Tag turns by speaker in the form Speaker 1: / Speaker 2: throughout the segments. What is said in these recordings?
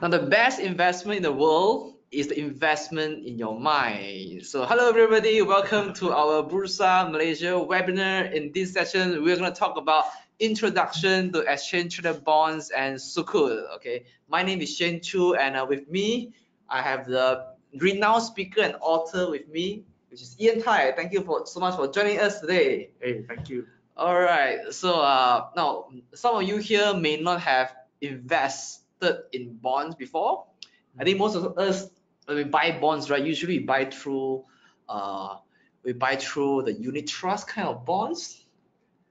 Speaker 1: Now, the best investment in the world is the investment in your mind. So hello everybody, welcome to our Bursa Malaysia webinar. In this session, we're going to talk about introduction to exchange traded bonds and sukuk. Okay, my name is Shane Choo and uh, with me, I have the renowned speaker and author with me, which is Ian Tai. Thank you for so much for joining us today.
Speaker 2: Hey, thank you.
Speaker 1: All right, so uh, now some of you here may not have invested in bonds before. I think most of us when we buy bonds, right? Usually we buy through uh, we buy through the unit trust kind of bonds.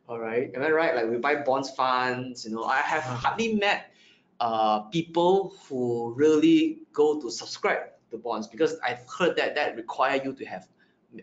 Speaker 1: All right, am I right? Like we buy bonds funds. You know, I have
Speaker 2: Uh-huh.
Speaker 1: hardly met uh, people who really go to subscribe to bonds because I've heard that that require you to have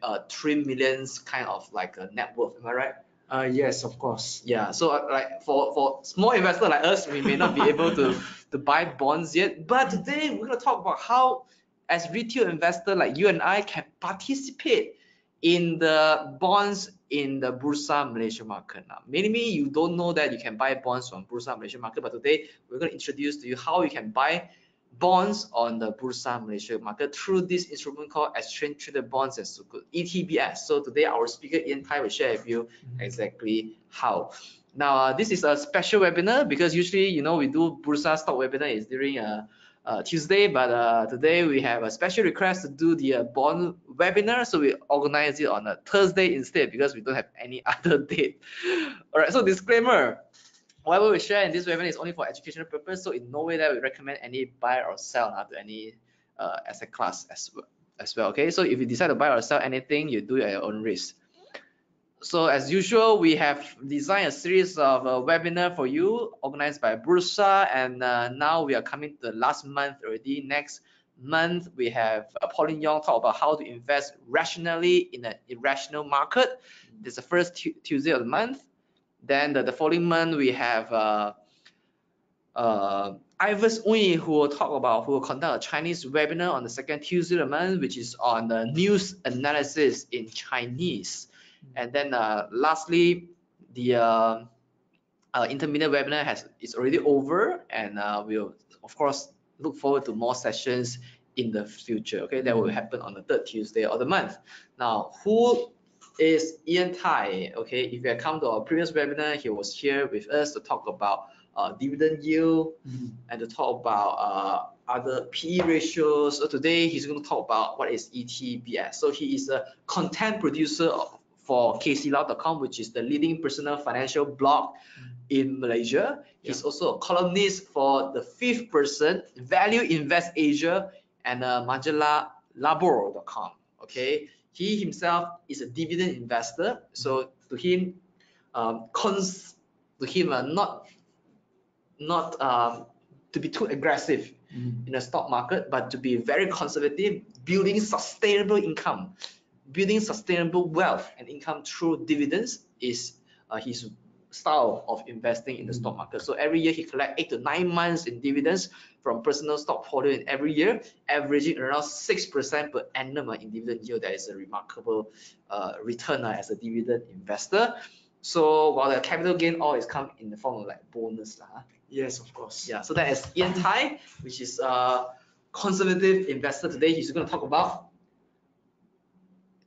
Speaker 1: uh, three millions kind of like a net worth. Am I right?
Speaker 2: Uh, yes, of course.
Speaker 1: Yeah, so uh, like for for small investor like us, we may not be able to to buy bonds yet. But today we're gonna talk about how, as retail investor like you and I, can participate in the bonds in the Bursa Malaysia market. Now, maybe you don't know that you can buy bonds from Bursa Malaysia market, but today we're gonna introduce to you how you can buy bonds on the Bursa Malaysia market through this instrument called Exchange Traded Bonds and Sukuk (ETBS). So today our speaker Ian Tai will share with you exactly how. Now uh, this is a special webinar because usually you know we do Bursa stock webinar is during uh, uh, Tuesday, but uh, today we have a special request to do the uh, bond webinar, so we organize it on a Thursday instead because we don't have any other date. All right, so disclaimer. Whatever we share in this webinar is only for educational purpose, so in no way that we recommend any buy or sell uh, to any uh, asset class as well. As well, okay. So if you decide to buy or sell anything, you do it at your own risk. So as usual, we have designed a series of uh, webinar for you organized by Bursa, and uh, now we are coming to the last month already. Next month, we have uh, Pauline Yong talk about how to invest rationally in an irrational market. This is the first tu Tuesday of the month. Then the, the following month, we have uh, uh, Ivers Ui, who will talk about, who will conduct a Chinese webinar on the second Tuesday of the month, which is on the news analysis in Chinese. And then uh, lastly, the uh, uh, intermediate webinar has is already over, and uh, we'll of course look forward to more sessions in the future. Okay, that will happen on the third Tuesday of the month. Now, who is Ian Tai? Okay, if you have come to our previous webinar, he was here with us to talk about uh, dividend yield and to talk about uh, other PE ratios. So today he's going to talk about what is ETBS. So he is a content producer for kclau.com, which is the leading personal financial blog in Malaysia. He's also a columnist for the fifth person, Value Invest Asia, and uh, Majalah Labor.com. Okay, he himself is a dividend investor. So to him, um, cons to him, uh, not not um, to be too aggressive in the stock market, but to be very conservative, building sustainable income, building sustainable wealth and income through dividends is uh, his style of investing in the stock market. So every year he collect eight to nine months in dividends from personal stock portfolio in every year, averaging around six percent per annum uh, in dividend yield. That is a remarkable uh, return uh, as a dividend investor. So while the capital gain all is come in the form of like bonus lah.
Speaker 2: Yes, of course.
Speaker 1: Yeah, so that is Ian Tai, which is a conservative investor. Today he's going to talk about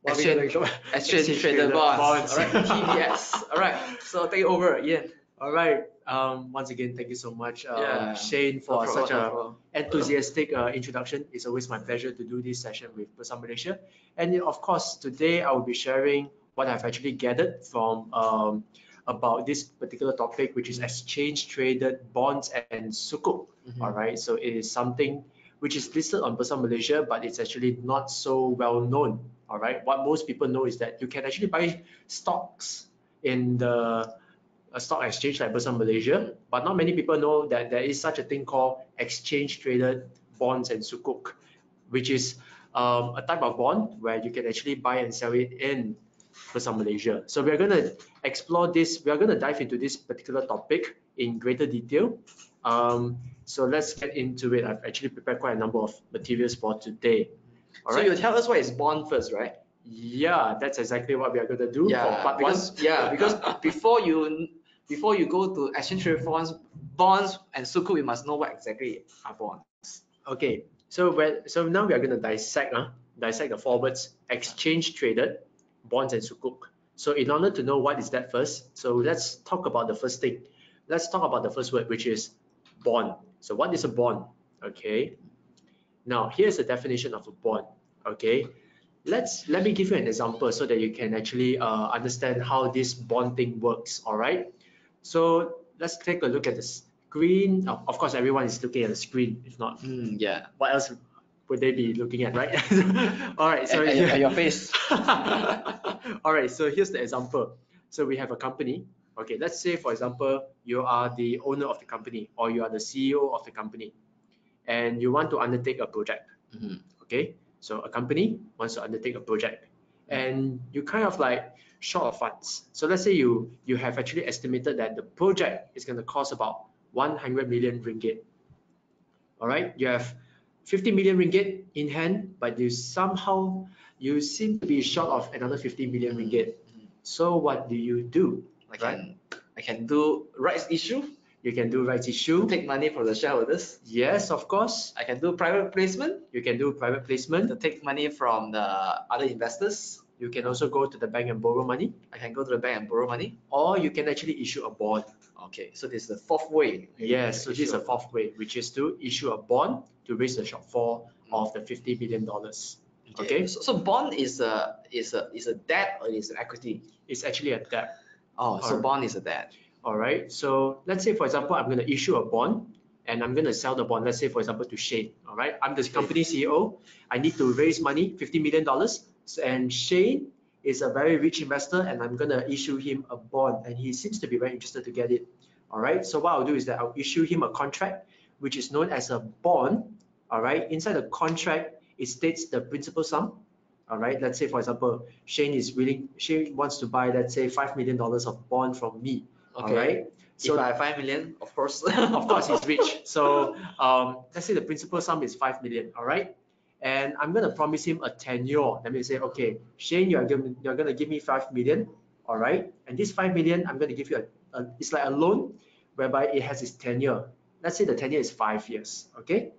Speaker 1: exchange, exchange traded bonds.
Speaker 2: bonds.
Speaker 1: All right, TBS. All right, so take over, Ian.
Speaker 2: All right. Um, once again, thank you so much, uh,
Speaker 1: Yeah.
Speaker 2: Shane, for
Speaker 1: problem,
Speaker 2: such
Speaker 1: no
Speaker 2: a enthusiastic uh, introduction. It's always my pleasure to do this session with Bursa Malaysia. And of course, today I will be sharing what I've actually gathered from um, about this particular topic, which is exchange traded bonds and sukuk.
Speaker 1: Mhm.
Speaker 2: All right. So it is something which is listed on Bursa Malaysia, but it's actually not so well known. All right. What most people know is that you can actually buy stocks in the a stock exchange like Bursa Malaysia, but not many people know that there is such a thing called exchange traded bonds and sukuk, which is um, a type of bond where you can actually buy and sell it in Bursa Malaysia. So we're going to explore this, we are going to dive into this particular topic in greater detail. Um, so let's get into it. I've actually prepared quite a number of materials for today. All
Speaker 1: so
Speaker 2: right.
Speaker 1: you tell us what is bond first, right?
Speaker 2: Yeah, that's exactly what we are going to do.
Speaker 1: Yeah,
Speaker 2: for part
Speaker 1: because yeah, because before you before you go to exchange traded bonds, bonds and sukuk, we must know what exactly are bonds.
Speaker 2: Okay, so when, so now we are going to dissect, uh, dissect the forwards, exchange traded, bonds and sukuk. So in order to know what is that first, so let's talk about the first thing. Let's talk about the first word, which is bond. So what is a bond? Okay. Now here's the definition of a bond. Okay. Let's let me give you an example so that you can actually uh, understand how this bond thing works. All right. So let's take a look at the screen. Of course, everyone is looking at the screen. If not,
Speaker 1: Mm, yeah.
Speaker 2: what else would they be looking at, right? All right. So
Speaker 1: At- at your- face.
Speaker 2: All right. So here's the example. So we have a company. Okay. Let's say, for example, you are the owner of the company or you are the CEO of the company, and you want to undertake a project.
Speaker 1: Mhm.
Speaker 2: Okay. So a company wants to undertake a project, and you kind of like short of funds. So let's say you you have actually estimated that the project is going to cost about 100 million ringgit. All right, you have 50 million ringgit in hand, but you somehow you seem to be short of another 50 million ringgit. Mm-hmm. So what do you do?
Speaker 1: I can I can do rights issue,
Speaker 2: You can do rights issue.
Speaker 1: take money from the shareholders.
Speaker 2: Yes, of course.
Speaker 1: I can do private placement
Speaker 2: You can do private placement.
Speaker 1: to take money from the other investors.
Speaker 2: You can also go to the bank and borrow money,
Speaker 1: I can go to the bank and borrow money.
Speaker 2: or you can actually issue a bond.
Speaker 1: Okay, so this is the fourth way.
Speaker 2: Yes, so this is the fourth way, which is to issue a bond to raise the shortfall of the 50 billion dollars. Okay.
Speaker 1: So, so bond is a is a is a debt or is an equity?
Speaker 2: It's actually a debt.
Speaker 1: Oh, so bond is a debt.
Speaker 2: All right. So let's say, for example, I'm going to issue a bond and I'm going to sell the bond. Let's say, for example, to Shane. All right. I'm the company CEO. I need to raise money, $50 million. And Shane is a very rich investor and I'm going to issue him a bond. And he seems to be very interested to get it. All right. So what I'll do is that I'll issue him a contract, which is known as a bond. All right. Inside the contract, it states the principal sum. All right. Let's say, for example, Shane is willing, Shane wants to buy, let's say, $5 million of bond from me.
Speaker 1: Okay.
Speaker 2: All right.
Speaker 1: So if I have five million, of course.
Speaker 2: of course he's rich. So um, let's say the principal sum is five million. All right. And I'm gonna promise him a tenure. Let me say, okay, Shane, you're gonna you're gonna give me five million. All right. And this five million, I'm gonna give you a, a it's like a loan whereby it has its tenure. Let's say the tenure is five years. Okay.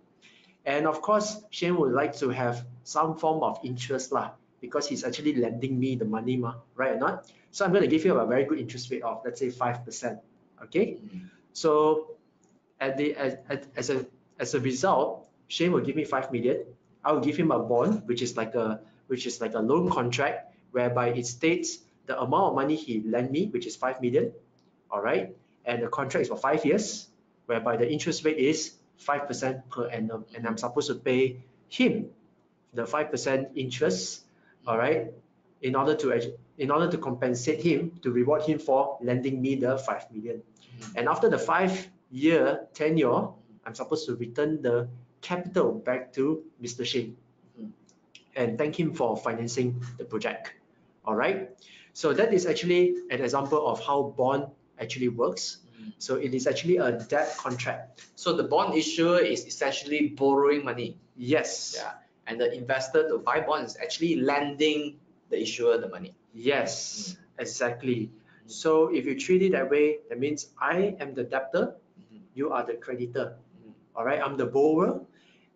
Speaker 2: And of course, Shane would like to have some form of interest lah, because he's actually lending me the money, ma, right or not? So I'm going to give you a very good interest rate of let's say five percent. Okay. Mm-hmm. So at the as, as- as a as a result, Shane will give me five million. I will give him a bond, which is like a which is like a loan contract whereby it states the amount of money he lent me, which is five million. All right, and the contract is for five years, whereby the interest rate is five percent per annum, and I'm supposed to pay him the five percent interest. All right, in order to in order to compensate him to reward him for lending me the five million. And after the five year tenure, I'm supposed to return the capital back to Mr. Shane
Speaker 1: Mhm.
Speaker 2: and thank him for financing the project. All right. So that is actually an example of how bond actually works.
Speaker 1: Mhm.
Speaker 2: So it is actually a debt contract.
Speaker 1: So the bond issuer is essentially borrowing money.
Speaker 2: Yes.
Speaker 1: Yeah. And the investor to buy bonds is actually lending the issuer the money.
Speaker 2: Yes, exactly. So if you treat it that way, that means I am the debtor,
Speaker 1: Mhm.
Speaker 2: you are the creditor.
Speaker 1: Mhm.
Speaker 2: All right, I'm the borrower,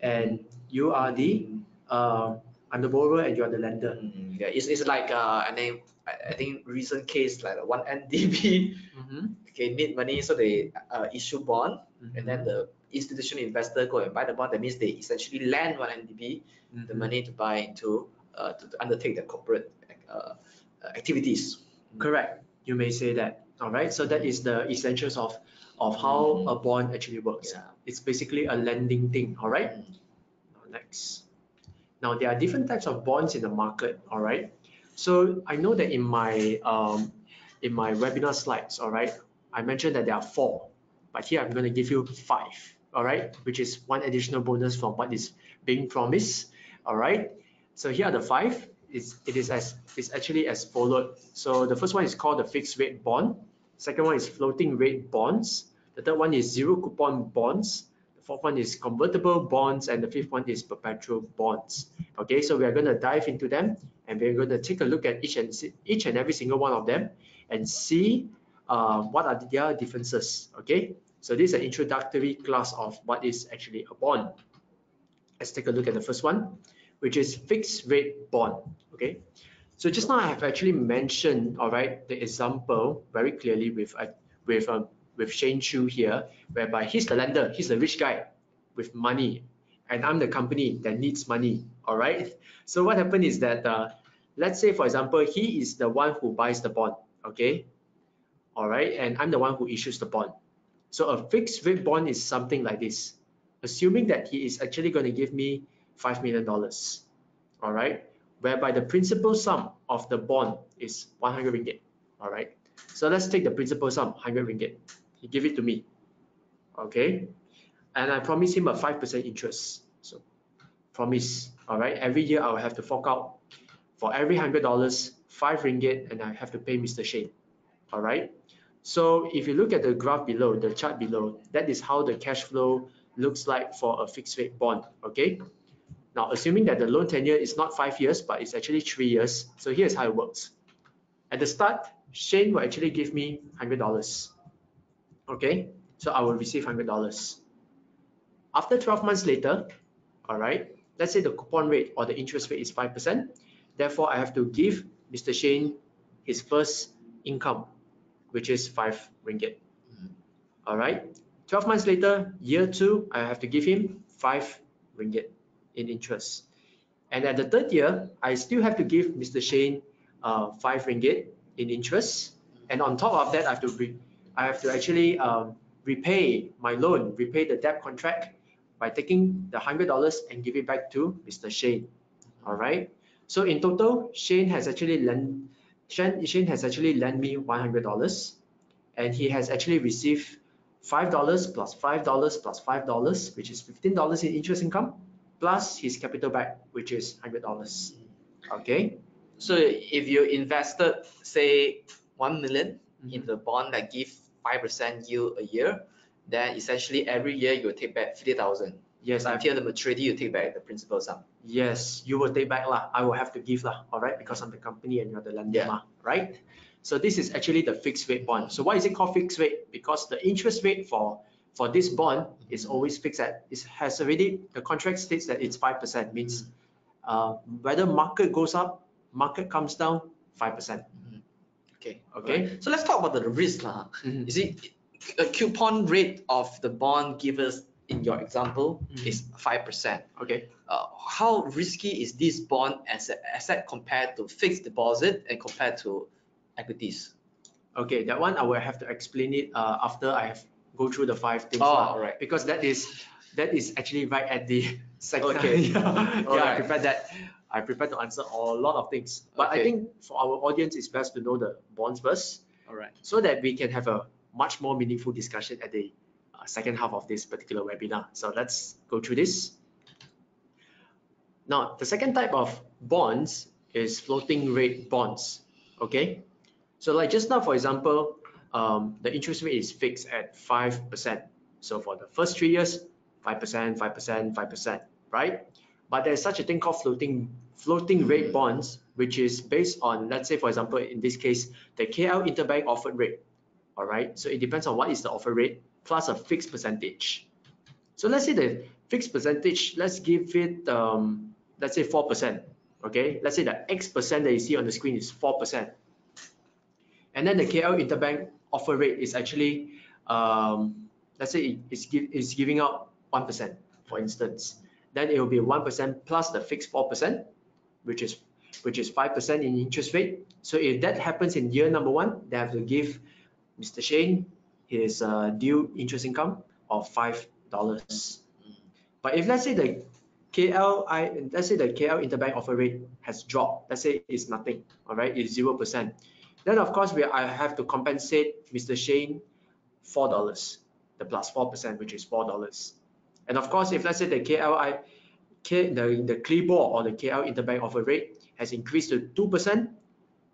Speaker 2: and you are the um, I'm the borrower and you are the lender.
Speaker 1: Mm, yeah, it's, it's like uh, I think I think recent case like one MDB
Speaker 2: Mhm.
Speaker 1: okay need money so they uh, issue bond
Speaker 2: Mm-hmm.
Speaker 1: and then the institutional investor go and buy the bond that means they essentially lend one MDB the
Speaker 2: Mhm.
Speaker 1: money to buy into uh, to, to undertake the corporate uh, uh, activities.
Speaker 2: Correct. You may say that. All right. So that is the essentials of of how
Speaker 1: Mhm.
Speaker 2: a bond actually works.
Speaker 1: Yeah.
Speaker 2: It's basically a lending thing. All right.
Speaker 1: Mm.
Speaker 2: Now, Next. Now there are different types of bonds in the market. All right. So I know that in my um, in my webinar slides, all right, I mentioned that there are four, but here I'm going to give you five. All right, which is one additional bonus from what is being promised. All right. So here are the five. It is as it's actually as followed. So the first one is called the fixed rate bond. Second one is floating rate bonds. The third one is zero coupon bonds. The fourth one is convertible bonds, and the fifth one is perpetual bonds. Okay, so we are going to dive into them, and we're going to take a look at each and each and every single one of them, and see uh, what are their differences. Okay, so this is an introductory class of what is actually a bond. let's take a look at the first one, which is fixed rate bond. Okay, so just now I have actually mentioned, all right, the example very clearly with uh, with um, with Shane Choo here, whereby he's the lender, he's the rich guy with money, and I'm the company that needs money. All right. So what happened is that uh, let's say for example he is the one who buys the bond. Okay. All right, and I'm the one who issues the bond. So a fixed rate bond is something like this, assuming that he is actually going to give me $5 million, all right, whereby the principal sum of the bond is 100 ringgit, all right. So let's take the principal sum, 100 ringgit. He give it to me, okay, and I promise him a 5% interest. So promise, all right, every year I will have to fork out for every $100, 5 ringgit, and I have to pay Mr. Shane, all right. So if you look at the graph below, the chart below, that is how the cash flow looks like for a fixed rate bond, okay? Now, assuming that the loan tenure is not five years, but it's actually three years. So here's how it works. At the start, Shane will actually give me $100, okay? So I will receive $100. After 12 months later, all right, let's say the coupon rate or the interest rate is 5%. Therefore, I have to give Mr. Shane his first income, which is 5 ringgit. All right. 12 months later, year two, I have to give him 5 ringgit in interest. And at the third year, I still have to give Mr. Shane uh, 5 ringgit in interest. And on top of that, I have to, re I have to actually um, repay my loan, repay the debt contract by taking the $100 and give it back to Mr. Shane. All right. So in total, Shane has actually lent Shane, Shane has actually lent me $100 and he has actually received $5 plus $5 plus $5, which is $15 in interest income, plus his capital back, which is $100. Okay.
Speaker 1: So if you invested, say, 1 million mm -hmm. in the bond that give 5% yield a year, then essentially every year you will take back 50,000. Yes, until the maturity, you take back the principal sum.
Speaker 2: Yes, you will take back lah. I will have to give lah. All right, because I'm the company and you're the lender yeah. lah. Right. So this is actually the fixed rate bond. So why is it called fixed rate? Because the interest rate for for this bond it's always fixed at it has already the contract states that it's five percent means mm. uh, whether market goes up, market comes down, five percent.
Speaker 1: Mm-hmm. Okay. Okay. Right. So let's talk about the risk lah. Mm -hmm. You see, a coupon rate of the bond gives us in your example mm. is 5%.
Speaker 2: Okay.
Speaker 1: Uh, how risky is this bond as an asset compared to fixed deposit and compared to equities?
Speaker 2: Okay, that one I will have to explain it uh, after I have go through the five things.
Speaker 1: Oh, all right.
Speaker 2: Because that is that is actually right at the second.
Speaker 1: Okay.
Speaker 2: yeah, yeah right. I prepared that. I prepared to answer a lot of things. But okay. I think for our audience, it's best to know the bonds first.
Speaker 1: All right.
Speaker 2: So that we can have a much more meaningful discussion at the uh, second half of this particular webinar. So let's go through this. Now, the second type of bonds is floating rate bonds, okay? So like just now, for example, um, the interest rate is fixed at 5%. So for the first three years, 5%, 5%, 5%, right? But there's such a thing called floating floating rate bonds, which is based on, let's say, for example, in this case, the KL interbank offered rate, all right? So it depends on what is the offer rate plus a fixed percentage. So let's say the fixed percentage, let's give it, um, let's say 4%. Okay, let's say the X percent that you see on the screen is 4%. And then the KL interbank offer rate is actually, um, let's say it's, give, it's giving out 1%, for instance. Then it will be 1% plus the fixed 4%, which is which is 5% in interest rate. So if that happens in year number one, they have to give Mr. Shane his uh, due interest income of five dollars. But if let's say the KL, I let's say the KL interbank offer rate has dropped. Let's say it's nothing. All right, it's zero percent. Then of course we I have to compensate Mr. Shane four dollars, the plus four percent, which is four dollars. And of course, if let's say the KLI, K, the the KLIBOR or the KL interbank offer rate has increased to two percent,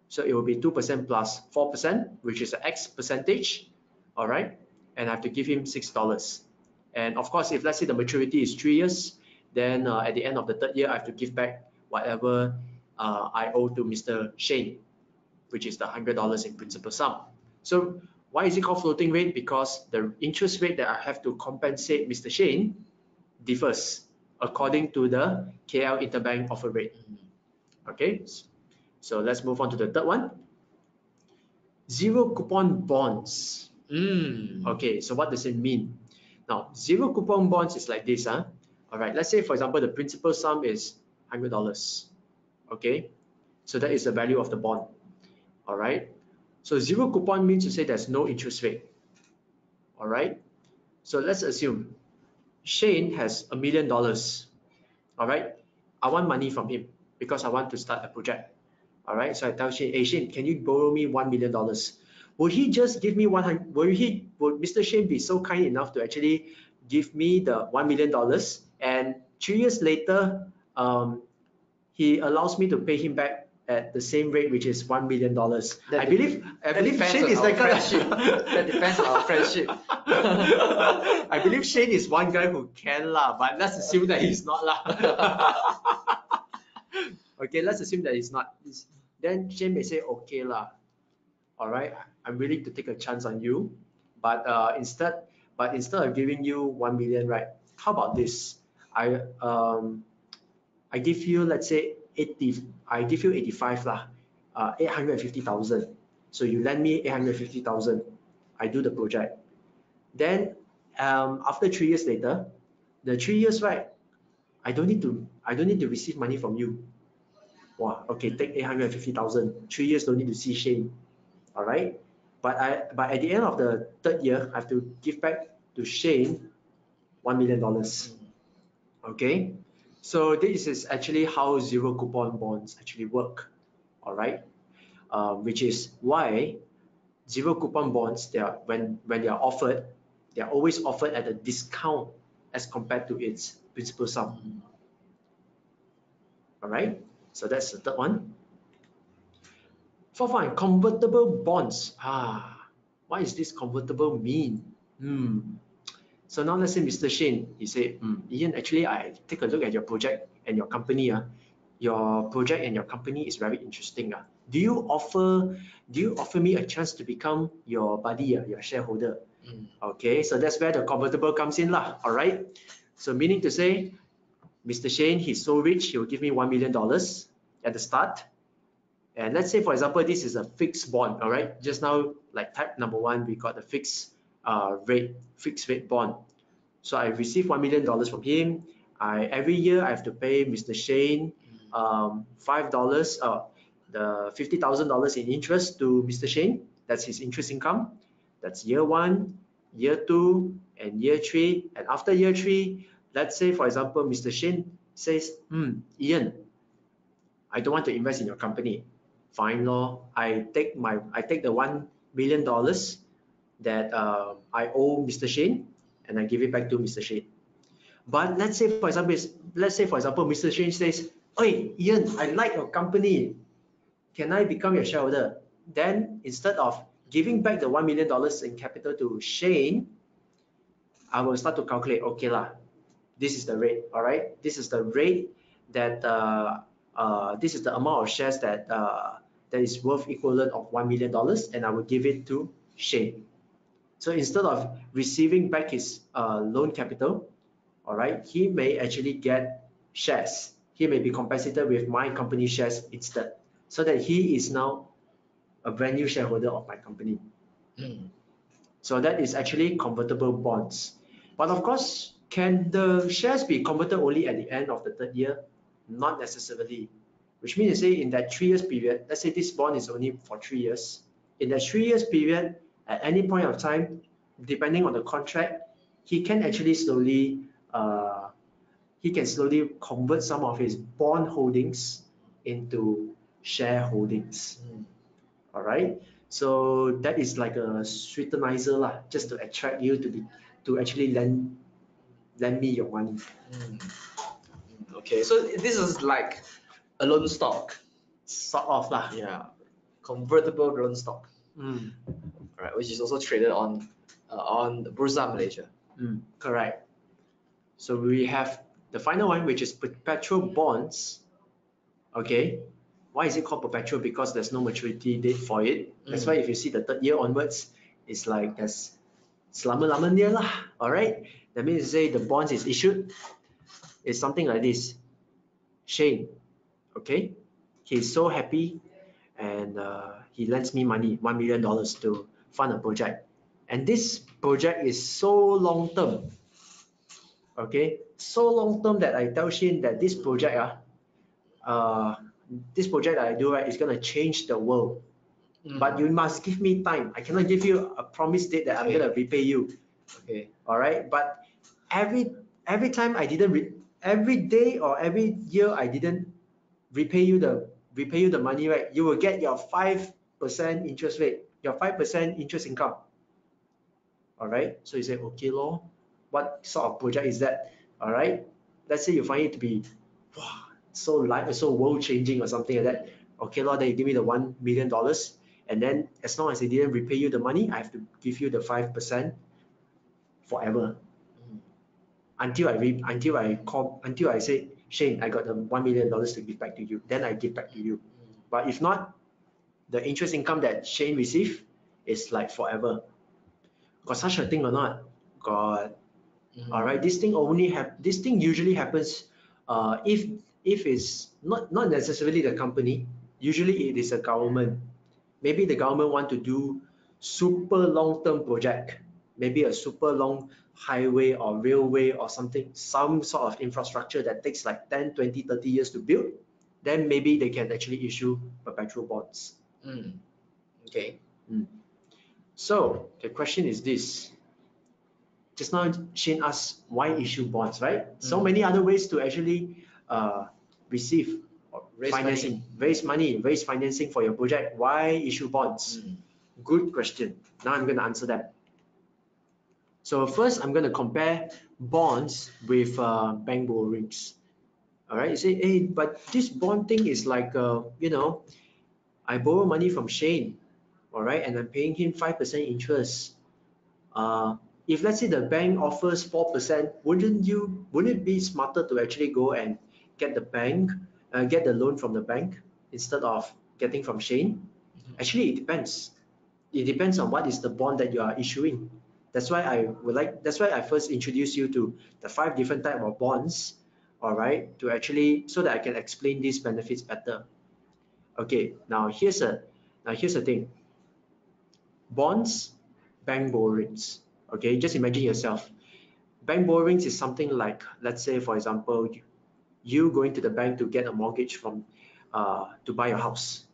Speaker 2: so it will be two percent plus plus four percent, which is the X percentage all right? And I have to give him $6. And of course, if let's say the maturity is three years, then uh, at the end of the third year, I have to give back whatever uh, I owe to Mr. Shane, which is the $100 in principal sum. So why is it called floating rate? Because the interest rate that I have to compensate Mr. Shane differs according to the KL Interbank offer rate. Okay, so let's move on to the third one. Zero coupon bonds.
Speaker 1: Mm.
Speaker 2: Okay, so what does it mean? Now, zero coupon bonds is like this, huh? All right, let's say, for example, the principal sum is $100. Okay, so that is the value of the bond. All right, so zero coupon means to say there's no interest rate. All right, so let's assume Shane has a million dollars. All right, I want money from him because I want to start a project. All right, so I tell Shane, hey Shane, can you borrow me one million dollars? Will he just give me one hundred? Will he? Will Mr. Shane be so kind enough to actually give me the one million dollars? And three years later, um, he allows me to pay him back at the same rate, which is one million dollars. I believe. I believe Shane is like
Speaker 1: friendship. that depends on our friendship.
Speaker 2: I believe Shane is one guy who can lah, but let's assume that he's not lah. okay, let's assume that he's not. Then Shane may say, okay lah, all right, I'm willing to take a chance on you, but uh, instead, but instead of giving you one million, right? How about this? I um, I give you let's say eighty. I give you eighty-five lah, uh, eight hundred fifty thousand. So you lend me eight hundred fifty thousand. I do the project. Then um, after three years later, the three years right, I don't need to I don't need to receive money from you. Wow, okay, take 850,000. Three years don't need to see Shane. All right. But I but at the end of the third year, I have to give back to Shane one million dollars. Okay. So this is actually how zero coupon bonds actually work. All right. Um, which is why zero coupon bonds they are when when they are offered they are always offered at a discount as compared to its principal sum. All right? So that's the third one. Fourth one convertible bonds. Ah what is this convertible mean? Hmm so now let's say mr shane he said hmm, ian actually i take a look at your project and your company ah your project and your company is very interesting ah do you offer do you offer me a chance to become your buddy ah, your shareholder
Speaker 1: Mm.
Speaker 2: Okay, so that's where the convertible comes in lah. All right. So meaning to say, Mr. Shane, he's so rich, he will give me one million dollars at the start. And let's say, for example, this is a fixed bond. All right. Just now, like type number one, we got the fixed uh, rate, fixed rate bond. So I receive one million dollars from him. I every year I have to pay Mr. Shane um, five dollars, uh, the fifty thousand dollars in interest to Mr. Shane. That's his interest income. That's year one, year two, and year three. And after year three, let's say, for example, Mr. Shane says, hmm, Ian, I don't want to invest in your company. Fine, law. I take my, I take the one million dollars that uh, I owe Mr. Shane, and I give it back to Mr. Shane. But let's say, for example, let's say, for example, Mr. Shane says, Hey, Ian, I like your company. Can I become your shareholder? Then instead of giving back the $1 million in capital to Shane, I will start to calculate, okay lah, this is the rate, all right? This is the rate that, uh, uh, this is the amount of shares that, uh, that is worth equivalent of $1 million and I will give it to Shane. So instead of receiving back his uh, loan capital, all right, he may actually get shares. He may be compensated with my company shares instead, so that he is now a brand new shareholder of my company.
Speaker 1: Mm.
Speaker 2: So that is actually convertible bonds. But of course, can the shares be converted only at the end of the third year? Not necessarily. Which means to say in that three years period, let's say this bond is only for three years. In that three years period, at any point of time, depending on the contract, he can actually slowly uh, he can slowly convert some of his bond holdings into shareholdings.
Speaker 1: Mm.
Speaker 2: All right. So that is like a sweetenizer lah, just to attract you to be to actually lend lend me your money.
Speaker 1: Mm. Okay, so this is like a loan stock.
Speaker 2: Sort of lah.
Speaker 1: Yeah, convertible loan stock,
Speaker 2: Mm,
Speaker 1: right? Which is also traded on uh, on Bursa Malaysia.
Speaker 2: mm, correct. So we have the final one, which is perpetual bonds. Okay. Why is it called perpetual? Because there's no maturity date for it. That's
Speaker 1: Mm.
Speaker 2: why if you see the third year onwards, it's like there's selama-lamanya lah. All right. That means say the bonds is issued It's something like this. Shane, okay, he's so happy and uh, he lends me money, $1 million to fund a project. And this project is so long term, okay, so long term that I tell Shane that this project, uh, uh, this project that I do right is going to change the world.
Speaker 1: Mm.
Speaker 2: But you must give me time. I cannot give you a promise date that I'm going to repay you.
Speaker 1: okay.
Speaker 2: All right. But every every time I didn't re- every day or every year I didn't repay you the repay you the money, right? You will get your five percent interest rate, your five percent interest income. All right. So you say, okay, law. What sort of project is that? All right. Let's say you find it to be wow, so life, so world changing or something like that. Okay, Lord, then you give me the one million dollars, and then as long as they didn't repay you the money, I have to give you the five percent forever
Speaker 1: Mm.
Speaker 2: until I re- until I call until I say Shane, I got the one million dollars to give back to you. Then I give back to you. But if not, the interest income that Shane received is like forever. Got such a thing or not? Got.
Speaker 1: Mm.
Speaker 2: All right. This thing only have. This thing usually happens uh, if if it's not not necessarily the company. Usually it is a government. Maybe the government want to do super long term project. Maybe a super long highway or railway or something, some sort of infrastructure that takes like 10, 20, 30 years to build, then maybe they can actually issue perpetual bonds.
Speaker 1: Mm. Okay.
Speaker 2: So the question is this. Just now Shane asked why issue bonds, right? So
Speaker 1: Mm.
Speaker 2: many other ways to actually uh, receive
Speaker 1: Raise
Speaker 2: financing, raise money, raise financing for your project. Why issue bonds?
Speaker 1: Mm.
Speaker 2: Good question. Now I'm going to answer that. So first, I'm going to compare bonds with uh, bank borrowings. All right, you say, hey, but this bond thing is like, uh, you know, I borrow money from Shane, all right, and I'm paying him 5% interest. Uh, if let's say the bank offers 4%, wouldn't you, wouldn't it be smarter to actually go and get the bank, uh, get the loan from the bank instead of getting from Shane?
Speaker 1: Mhm.
Speaker 2: Actually, it depends. It depends on what is the bond that you are issuing. That's why I would like, that's why I first introduced you to the five different type of bonds, all right, to actually, so that I can explain these benefits better. Okay, now here's a, now here's the thing. Bonds, bank borrowings, okay, just imagine yourself. Bank borrowings is something like, let's say, for example, you, going to the bank to get a mortgage from, uh, to buy a house.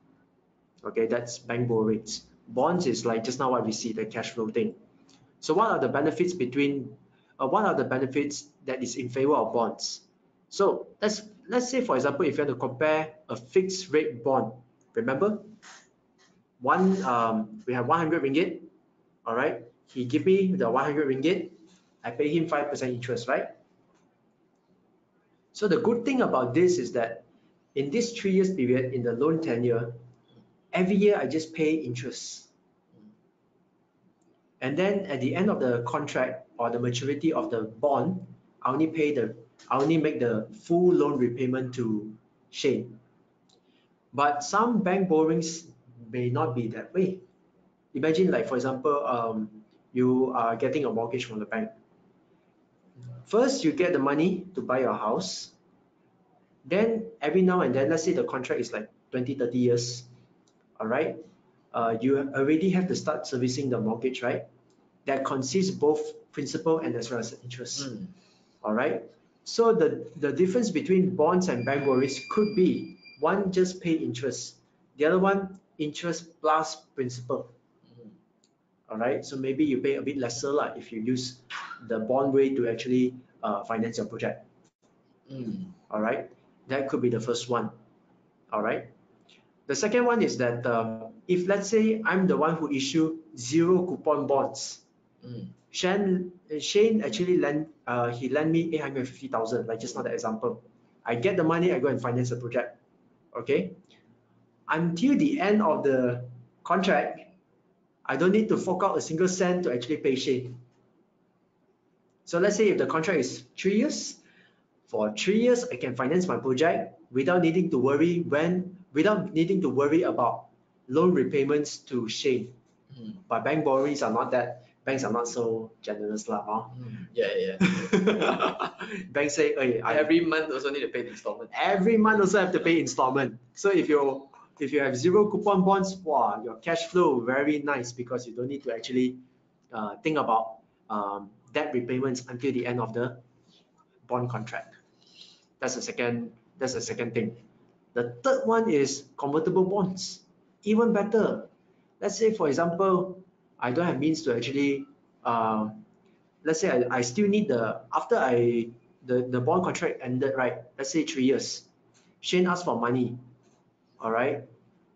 Speaker 2: Okay, that's bank borrowings. Bonds is like just now what we see, the cash flow thing. So what are the benefits between, uh, what are the benefits that is in favor of bonds? So let's let's say for example, if you want to compare a fixed rate bond, remember, one um, we have 100 ringgit, all right. He give me the 100 ringgit, I pay him five percent interest, right? So the good thing about this is that in this three years period in the loan tenure, every year I just pay interest. And then at the end of the contract or the maturity of the bond, I only pay the, I only make the full loan repayment to Shane. But some bank borrowings may not be that way. Imagine like, for example, um, you are getting a mortgage from the bank. First, you get the money to buy your house. Then every now and then, let's say the contract is like 20, 30 years, all right? Uh, you already have to start servicing the mortgage, right? That consists both principal and as well as interest,
Speaker 1: Mm.
Speaker 2: all right? So the, the difference between bonds and bank borrowings could be one just pay interest, the other one interest plus principal,
Speaker 1: Mm.
Speaker 2: all right? So maybe you pay a bit lesser lah if you use the bond way to actually uh, finance your project,
Speaker 1: Mm.
Speaker 2: all right? That could be the first one, all right? The second one is that um, if let's say I'm the one who issue zero coupon bonds,
Speaker 1: Mm.
Speaker 2: Shane, Shane actually lend, uh, he lent me 850,000, like just not the example. I get the money, I go and finance the project, okay? Until the end of the contract, I don't need to fork out a single cent to actually pay Shane. So let's say if the contract is three years, for three years, I can finance my project without needing to worry when, without needing to worry about loan repayments to Shane.
Speaker 1: Mm.
Speaker 2: But bank borrowings are not that. Banks are not so generous lah. Huh?
Speaker 1: Mm, yeah, yeah.
Speaker 2: banks say, hey, I,
Speaker 1: Every month also need to pay the installment.
Speaker 2: every month also have to pay installment. So if you if you have zero coupon bonds, wow, your cash flow very nice because you don't need to actually uh, think about um, debt repayments until the end of the bond contract. That's the second. That's the second thing. The third one is convertible bonds. Even better. Let's say, for example, I don't have means to actually. Uh, let's say I, I still need the after I the the bond contract ended right. Let's say three years. Shane asked for money. All right.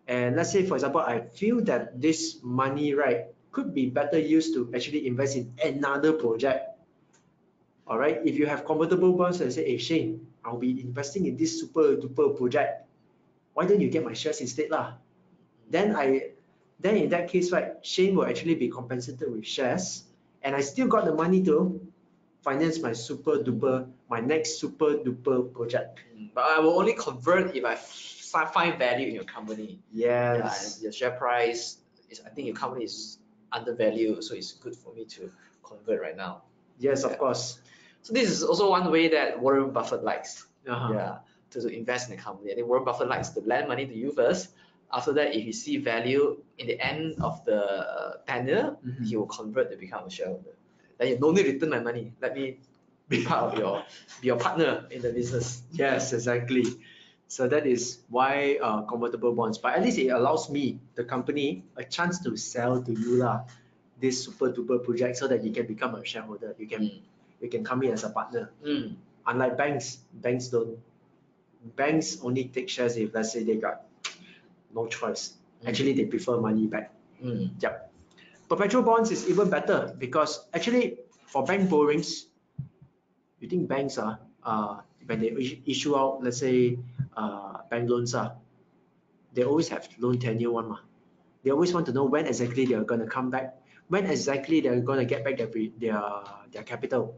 Speaker 2: And let's say, for example, I feel that this money, right, could be better used to actually invest in another project. All right. If you have convertible bonds and say, hey, Shane, I'll be investing in this super duper project. Why don't you get my shares instead? Lah? Then I then in that case, right, Shane will actually be compensated with shares, and I still got the money to finance my super duper, my next super duper project.
Speaker 1: Mm, But I will only convert if I find value in your company.
Speaker 2: Yes.
Speaker 1: and your share price is, I think your company is undervalued, so it's good for me to convert right now.
Speaker 2: Yes, of course.
Speaker 1: So this is also one way that Warren Buffett likes.
Speaker 2: Uh-huh.
Speaker 1: Yeah, to, to invest in the company. I think Warren Buffett likes to lend money to you first. After that, if you see value in the end of the uh, tenure,
Speaker 2: Mhm.
Speaker 1: he will convert to become a shareholder. Then you no need to return my money. Let me be part of your, be your partner in the business.
Speaker 2: Yes, exactly. So that is why uh, convertible bonds. But at least it allows me, the company, a chance to sell to you lah, this super duper project so that you can become a shareholder. You can
Speaker 1: Mm.
Speaker 2: you can come in as a partner.
Speaker 1: Mm.
Speaker 2: Unlike banks, banks don't. Banks only take shares if let's say they got no choice.
Speaker 1: Mm.
Speaker 2: Actually, they prefer money back.
Speaker 1: Mm.
Speaker 2: Yep. Perpetual bonds is even better because actually for bank borrowings, you think banks are uh, when they issue out, let's say uh, bank loans are, they always have loan tenure one ma. They always want to know when exactly they are going to come back, when exactly they are going to get back their their their capital.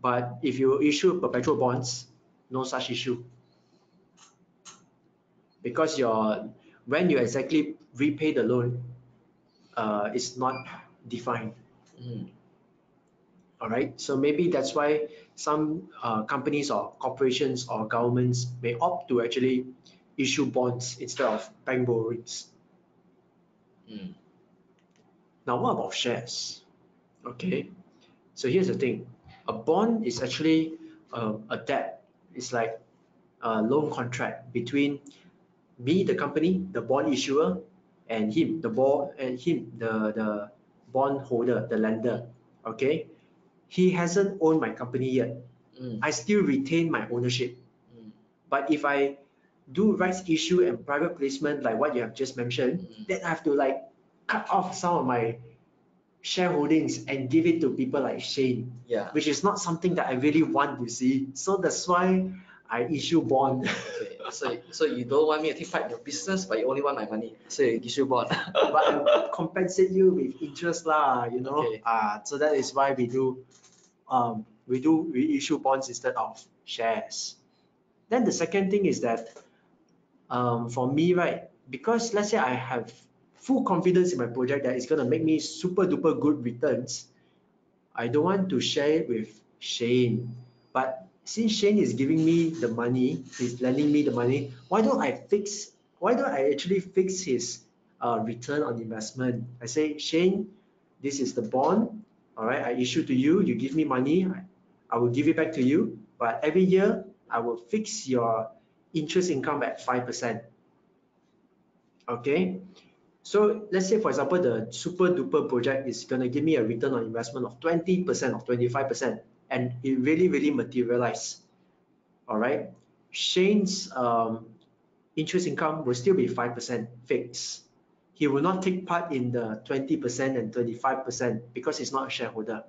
Speaker 2: But if you issue perpetual bonds, no such issue because your when you exactly repay the loan uh, is not defined.
Speaker 1: Mm.
Speaker 2: All right, so maybe that's why some uh, companies or corporations or governments may opt to actually issue bonds instead of bank borrowings.
Speaker 1: Mm.
Speaker 2: Now, what about shares? Okay, so here's the thing: a bond is actually uh, a debt. It's like a loan contract between me, the company, the bond issuer, and him, the bond, and him, the the bond holder, the lender. Okay, he hasn't owned my company yet.
Speaker 1: Mm.
Speaker 2: I still retain my ownership.
Speaker 1: Mm.
Speaker 2: But if I do rights issue and private placement, like what you have just mentioned,
Speaker 1: Mm.
Speaker 2: then I have to like cut off some of my shareholdings and give it to people like Shane,
Speaker 1: Yeah.
Speaker 2: which is not something that I really want to see. So that's why I issue bond.
Speaker 1: Okay. So, so you don't want me to take part in your business, but you only want my money. So you issue bond.
Speaker 2: but I compensate you with interest lah, you know.
Speaker 1: Okay.
Speaker 2: Ah, so that is why we do, um, we do we issue bonds instead of shares. Then the second thing is that, um, for me, right, because let's say I have full confidence in my project that it's gonna make me super duper good returns, I don't want to share it with Shane. But since Shane is giving me the money, he's lending me the money, why don't I fix? Why don't I actually fix his uh, return on investment? I say, Shane, this is the bond. All right, I issue to you. You give me money, I, will give it back to you. But every year, I will fix your interest income at five percent. Okay, so let's say, for example, the super duper project is gonna give me a return on investment of twenty percent or twenty-five percent, and it really, really materialize. All right, Shane's um, interest income will still be five percent fixed. He will not take part in the twenty percent and twenty-five percent because he's not a shareholder.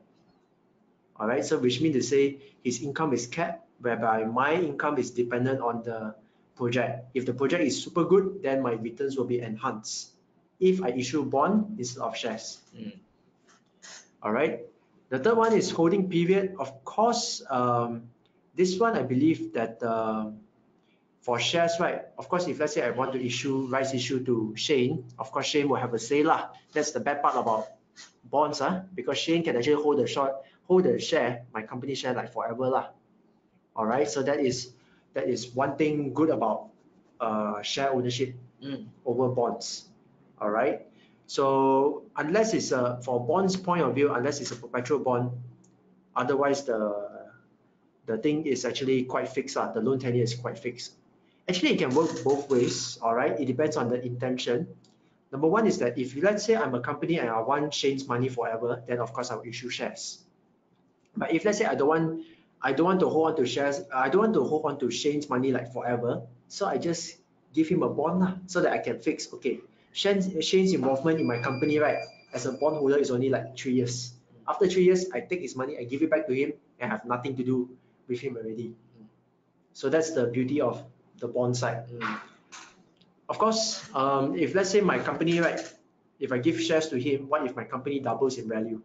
Speaker 2: All right, so which means to say his income is capped, whereby my income is dependent on the project. If the project is super good, then my returns will be enhanced. If I issue bond instead of shares.
Speaker 1: Mm.
Speaker 2: All right. The third one is holding period. Of course, um, this one I believe that um for shares, right? Of course, if let's say I want to issue rights issue to Shane, of course Shane will have a say lah. That's the bad part about bonds, uh, because Shane can actually hold the short, hold the share, my company share like forever lah. All right, so that is that is one thing good about uh, share ownership
Speaker 1: Mm.
Speaker 2: over bonds. All right. So unless it's a for bonds point of view, unless it's a perpetual bond, otherwise the the thing is actually quite fixed. Uh, the loan tenure is quite fixed. Actually, it can work both ways. All right. It depends on the intention. Number one is that if let's say I'm a company and I want Shane's money forever, then of course I will issue shares. But if let's say I don't want I don't want to hold on to shares, I don't want to hold on to Shane's money like forever. So I just give him a bond lah, so that I can fix, okay, Shane's, Shane's involvement in my company, right, as a bondholder is only like three years. After three years, I take his money, I give it back to him, and have nothing to do with him already. So that's the beauty of the bond side. Of course, um, if let's say my company, right, if I give shares to him, what if my company doubles in value?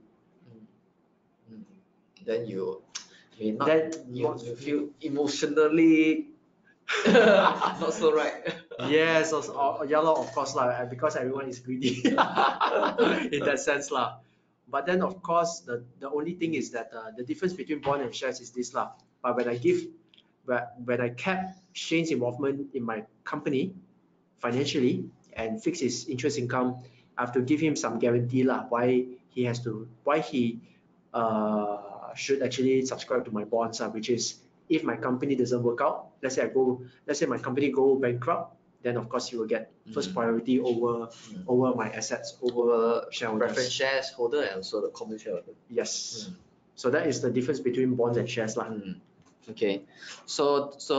Speaker 1: Then you may not
Speaker 2: Then
Speaker 1: you, you feel emotionally not so right.
Speaker 2: Yes, also, uh, yeah, lah, of course, lah, because everyone is greedy in that sense. lah. But then, of course, the, the only thing is that uh, the difference between bond and shares is this. lah. But when I give, when I cap Shane's involvement in my company financially and fix his interest income, I have to give him some guarantee lah, why he has to, why he uh, should actually subscribe to my bonds, uh, which is if my company doesn't work out, let's say I go, let's say my company go bankrupt, then of course you will get first
Speaker 1: Mm.
Speaker 2: priority over
Speaker 1: Mm.
Speaker 2: over my assets, over shareholders.
Speaker 1: preference shares holder and also the common shareholder.
Speaker 2: Yes. So that is the difference between bonds and shares lah.
Speaker 1: Mm. Okay, so so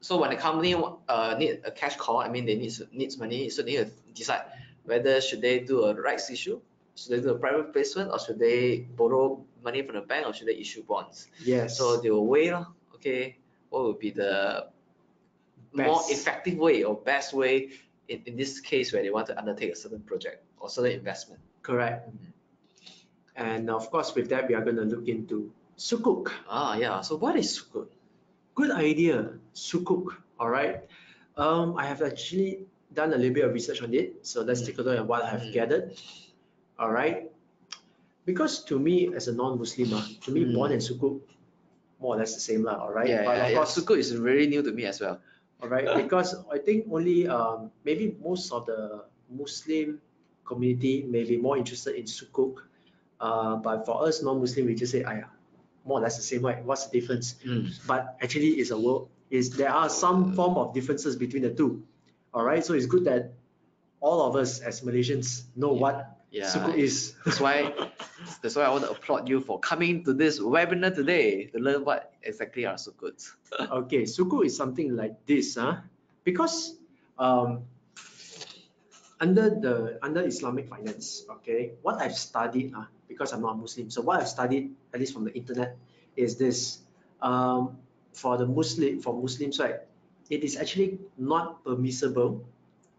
Speaker 1: so when a company uh need a cash call, I mean they need needs money, so they need to decide whether should they do a rights issue, should they do a private placement, or should they borrow money from the bank, or should they issue bonds?
Speaker 2: Yes.
Speaker 1: So they will weigh, lor, okay, what would be the more effective way or best way in, in this case where they want to undertake a certain project or certain investment.
Speaker 2: Correct.
Speaker 1: Mhm.
Speaker 2: And of course, with that, we are going to look into sukuk.
Speaker 1: Ah, yeah. So what is sukuk?
Speaker 2: Good idea, sukuk. All right. Um, I have actually done a little bit of research on it. So let's
Speaker 1: Mm.
Speaker 2: take a look at what I have
Speaker 1: Mm.
Speaker 2: gathered. All right. Because to me, as a non-Muslim, ah, to me,
Speaker 1: Mm.
Speaker 2: bond and sukuk more or less the same, lah. All right.
Speaker 1: Yeah,
Speaker 2: but
Speaker 1: yeah,
Speaker 2: of
Speaker 1: yeah.
Speaker 2: course,
Speaker 1: Sukuk is really new to me as well.
Speaker 2: All right because i think only um, maybe most of the muslim community may be more interested in sukuk uh, but for us non-muslim we just say Aya, more or less the same right? What's the difference?
Speaker 1: Mm.
Speaker 2: but actually it's a world is there are some form of differences between the two. All right so it's good that all of us as malaysians know what
Speaker 1: Yeah.
Speaker 2: sukuk is
Speaker 1: That's why that's why I want to applaud you for coming to this webinar today to learn what exactly are sukuks.
Speaker 2: okay sukuk is something like this huh? because um, under the under islamic finance okay what i've studied uh, because i'm not muslim so what i've studied at least from the internet is this um, for the muslim for muslims right it is actually not permissible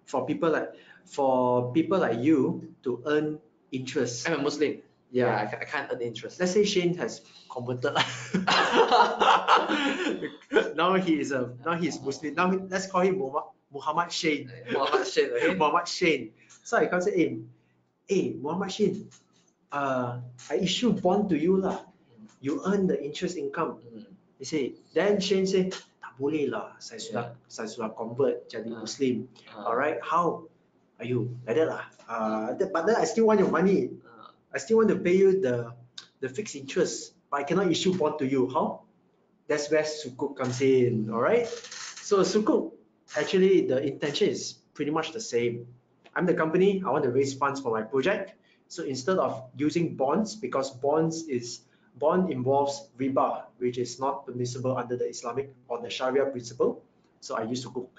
Speaker 2: for people like for people like you to earn interest
Speaker 1: I'm a Muslim. Yeah,
Speaker 2: yeah
Speaker 1: I, ca- I can't earn interest.
Speaker 2: let's say shane has converted now he is a now he's Muslim. Now he- let's call him Muhammad, Muhammad Shane.
Speaker 1: Muhammad Sheikh, okay?
Speaker 2: Muhammad Shane. So I can say, hey, hey, Muhammad Shane, uh, I issue bond to you lah. You earn the interest income.
Speaker 1: Mm.
Speaker 2: He say, then Shane say, tak boleh lah. Saya sudah saya sudah convert jadi
Speaker 1: Ah.
Speaker 2: Muslim.
Speaker 1: Ah,
Speaker 2: Alright, how? Are you like that lah? Uh, that- but then I still want your money.
Speaker 1: ah.
Speaker 2: I still want to pay you the the fixed interest, but I cannot issue bond to you. How? That's where sukuk comes in. All right. So sukuk, actually, the intention is pretty much the same. I'm the company. I want to raise funds for my project. So instead of using bonds, because bonds is bond involves riba, which is not permissible under the Islamic or the Sharia principle. So I use sukuk.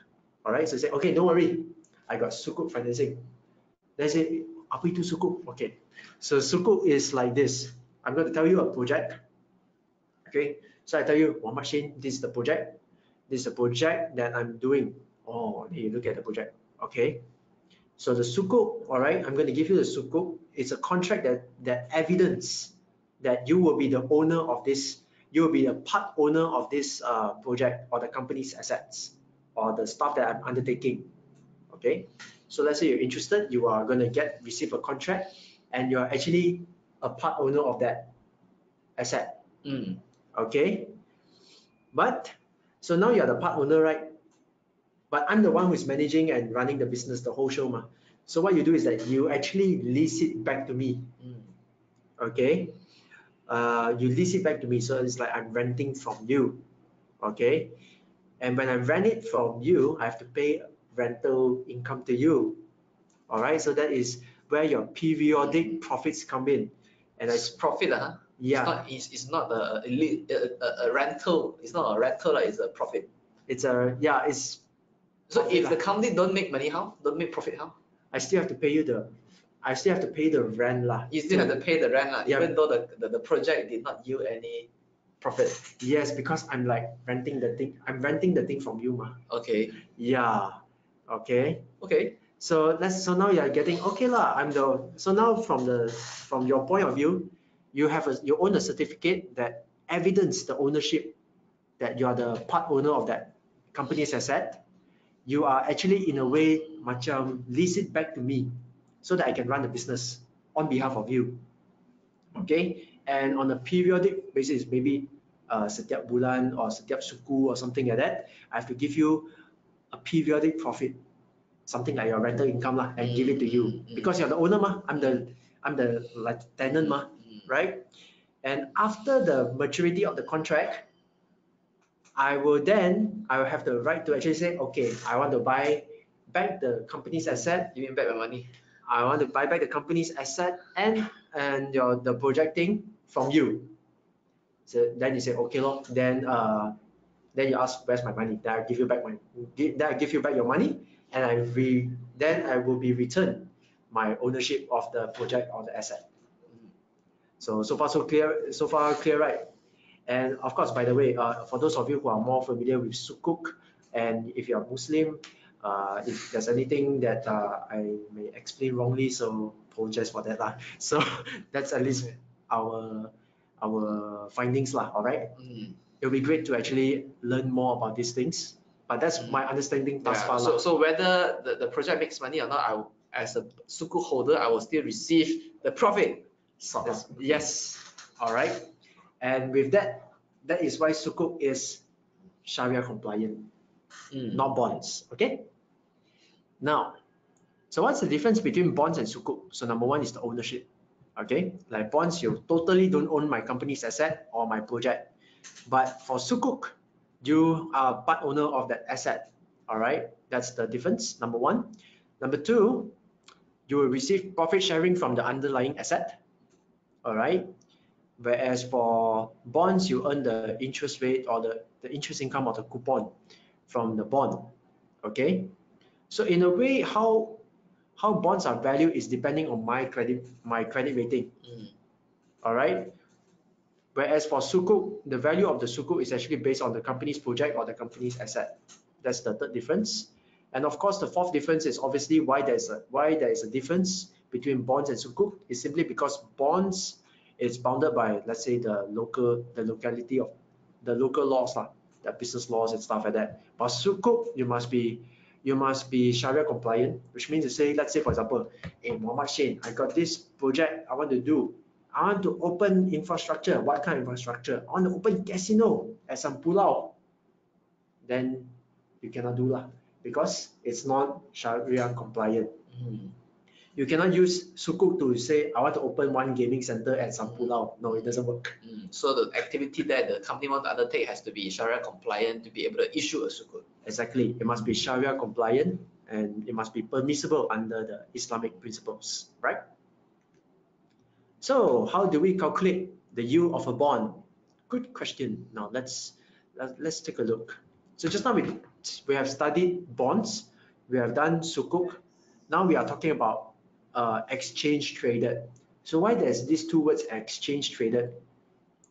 Speaker 2: All right. So I say, okay, don't worry. I got sukuk financing. They say, apa itu sukuk? Okay. So sukuk is like this. I'm going to tell you a project. Okay. So I tell you, Muhammad Shane, this is the project. This is the project that I'm doing. Oh, you look at the project. Okay. So the sukuk, all right, I'm going to give you the sukuk. It's a contract that that evidence that you will be the owner of this, you will be a part owner of this uh, project or the company's assets or the stuff that I'm undertaking. Okay. So let's say you're interested, you are going to get receive a contract and you're actually a part owner of that asset.
Speaker 1: Mm.
Speaker 2: Okay. But so now you're the part owner, right? But I'm the one who's managing and running the business, the whole show. Ma. So what you do is that you actually lease it back to me.
Speaker 1: Mm.
Speaker 2: Okay. Uh, you lease it back to me. So it's like I'm renting from you. Okay. And when I rent it from you, I have to pay rental income to you. All right. So that is where your periodic mm-hmm. profits come in. And I
Speaker 1: It's profit, huh?
Speaker 2: yeah,
Speaker 1: It's not, it's, it's not a, a, a, rental. It's not a rental, it's a profit.
Speaker 2: it's a yeah, it's
Speaker 1: So if the company don't make money, how? Don't make profit, how?
Speaker 2: I still have to pay you the I still have to pay the rent lah.
Speaker 1: You still have to pay the rent, lah,
Speaker 2: Yeah.
Speaker 1: even though the, the, the project did not yield any profit.
Speaker 2: Yes, because I'm like renting the thing. I'm renting the thing from you, ma.
Speaker 1: Okay,
Speaker 2: Yeah. Okay.
Speaker 1: okay.
Speaker 2: So let's so now you're getting okay lah. I'm the so now from the from your point of view, you have a you own a certificate that evidence the ownership that you are the part owner of that company's asset. You are actually in a way macam lease it back to me so that I can run the business on behalf of you. Okay, and on a periodic basis, maybe uh, setiap bulan or setiap suku or something like that, I have to give you a periodic profit, something like your rental income lah, and give it to you
Speaker 1: Mm, mm.
Speaker 2: because you're the owner mah. I'm the I'm the like tenant mah,
Speaker 1: Mm.
Speaker 2: right? And after the maturity of the contract, I will then I will have the right to actually say, okay, I want to buy back the company's asset.
Speaker 1: Give me back my money.
Speaker 2: I want to buy back the company's asset and and your the projecting from you. So then you say, okay, look, then uh, then you ask, where's my money? Then I give you back my, then I give you back your money, and I re, then I will be returned my ownership of the project or the asset. So so far so clear, so far clear, right? And of course, by the way, uh, for those of you who are more familiar with sukuk, and if you are Muslim, uh, if there's anything that uh, I may explain wrongly, so apologize for that lah. So that's at least our our findings lah. All right,
Speaker 1: Mm.
Speaker 2: It'll be great to actually learn more about these things. But that's my understanding thus
Speaker 1: Yeah,
Speaker 2: far.
Speaker 1: so, so whether the, the project makes money or not, I, will- as a sukuk holder, I will still receive the profit. Of.
Speaker 2: Yes. All right. And with that, that is why sukuk is Sharia compliant.
Speaker 1: Mm.
Speaker 2: not bonds. Okay. Now, so what's the difference between bonds and sukuk? So number one is the ownership. Okay, like bonds, you totally don't own my company's asset or my project, but for sukuk, you are part owner of that asset. All right, that's the difference. Number one. Number two, you will receive profit sharing from the underlying asset. All right. Whereas for bonds, you earn the interest rate or the, the interest income or the coupon from the bond. Okay, so in a way, how how bonds are valued is depending on my credit my credit rating.
Speaker 1: Mm.
Speaker 2: All right. Whereas for sukuk, the value of the sukuk is actually based on the company's project or the company's asset. That's the third difference. And of course, the fourth difference is obviously why there's a why there is a difference between bonds and sukuk is simply because bonds is bounded by let's say the local the locality of the local laws lah, the business laws and stuff like that. But sukuk, you must be you must be Sharia compliant, which means to say, let's say for example, hey Muhammad Shane, I got this project I want to do. I want to open infrastructure. What kind of infrastructure? I want to open casino at some pulau. Then you cannot do lah because it's not Sharia compliant.
Speaker 1: Mm.
Speaker 2: You cannot use sukuk to say I want to open one gaming center at some pulau. No, it doesn't work.
Speaker 1: Mm. So the activity that the company want to undertake has to be Sharia compliant to be able to issue a sukuk.
Speaker 2: Exactly. It must be Sharia compliant and it must be permissible under the Islamic principles, right? So how do we calculate the yield of a bond? Good question. Now let's let- let's take a look. So just now we we have studied bonds, we have done sukuk. Now we are talking about uh, exchange traded. So why there's these two words exchange traded?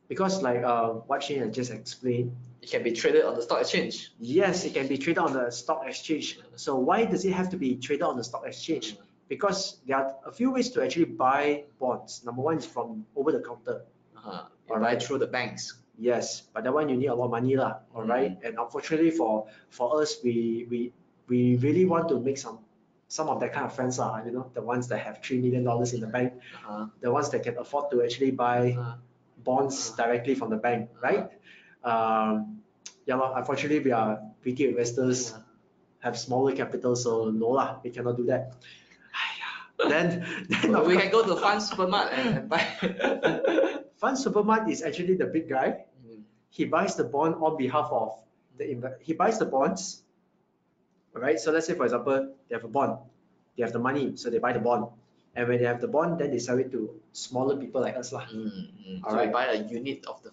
Speaker 2: Because like uh, what Shane has just explained,
Speaker 1: It can be traded on the stock exchange.
Speaker 2: Yes, it can be traded on the stock exchange. So why does it have to be traded on the stock exchange? Because there are a few ways to actually buy bonds. Number one is from over the counter.
Speaker 1: Uh, you
Speaker 2: Alright.
Speaker 1: buy through the banks.
Speaker 2: Yes, but that one you need a lot of money lah. All right, and unfortunately for for us, we we we really want to make some some of that kind of friends are, you know, the ones that have three million dollars in the bank,
Speaker 1: Uh-huh.
Speaker 2: the ones that can afford to actually buy
Speaker 1: Uh,
Speaker 2: bonds
Speaker 1: Uh.
Speaker 2: directly from the bank, right? Um, yeah, lor, unfortunately, we are retail investors, have smaller capital, so no lah, we cannot do that. then, then of
Speaker 1: we can go to Fund Supermart and, and buy.
Speaker 2: Fund Supermart is actually the big guy.
Speaker 1: Mm.
Speaker 2: He buys the bond on behalf of the he buys the bonds. All right. So let's say for example, they have a bond, they have the money, so they buy the bond. And when they have the bond, then they sell it to smaller people like us lah.
Speaker 1: Mm, mm. So
Speaker 2: Alright.
Speaker 1: we buy a unit of the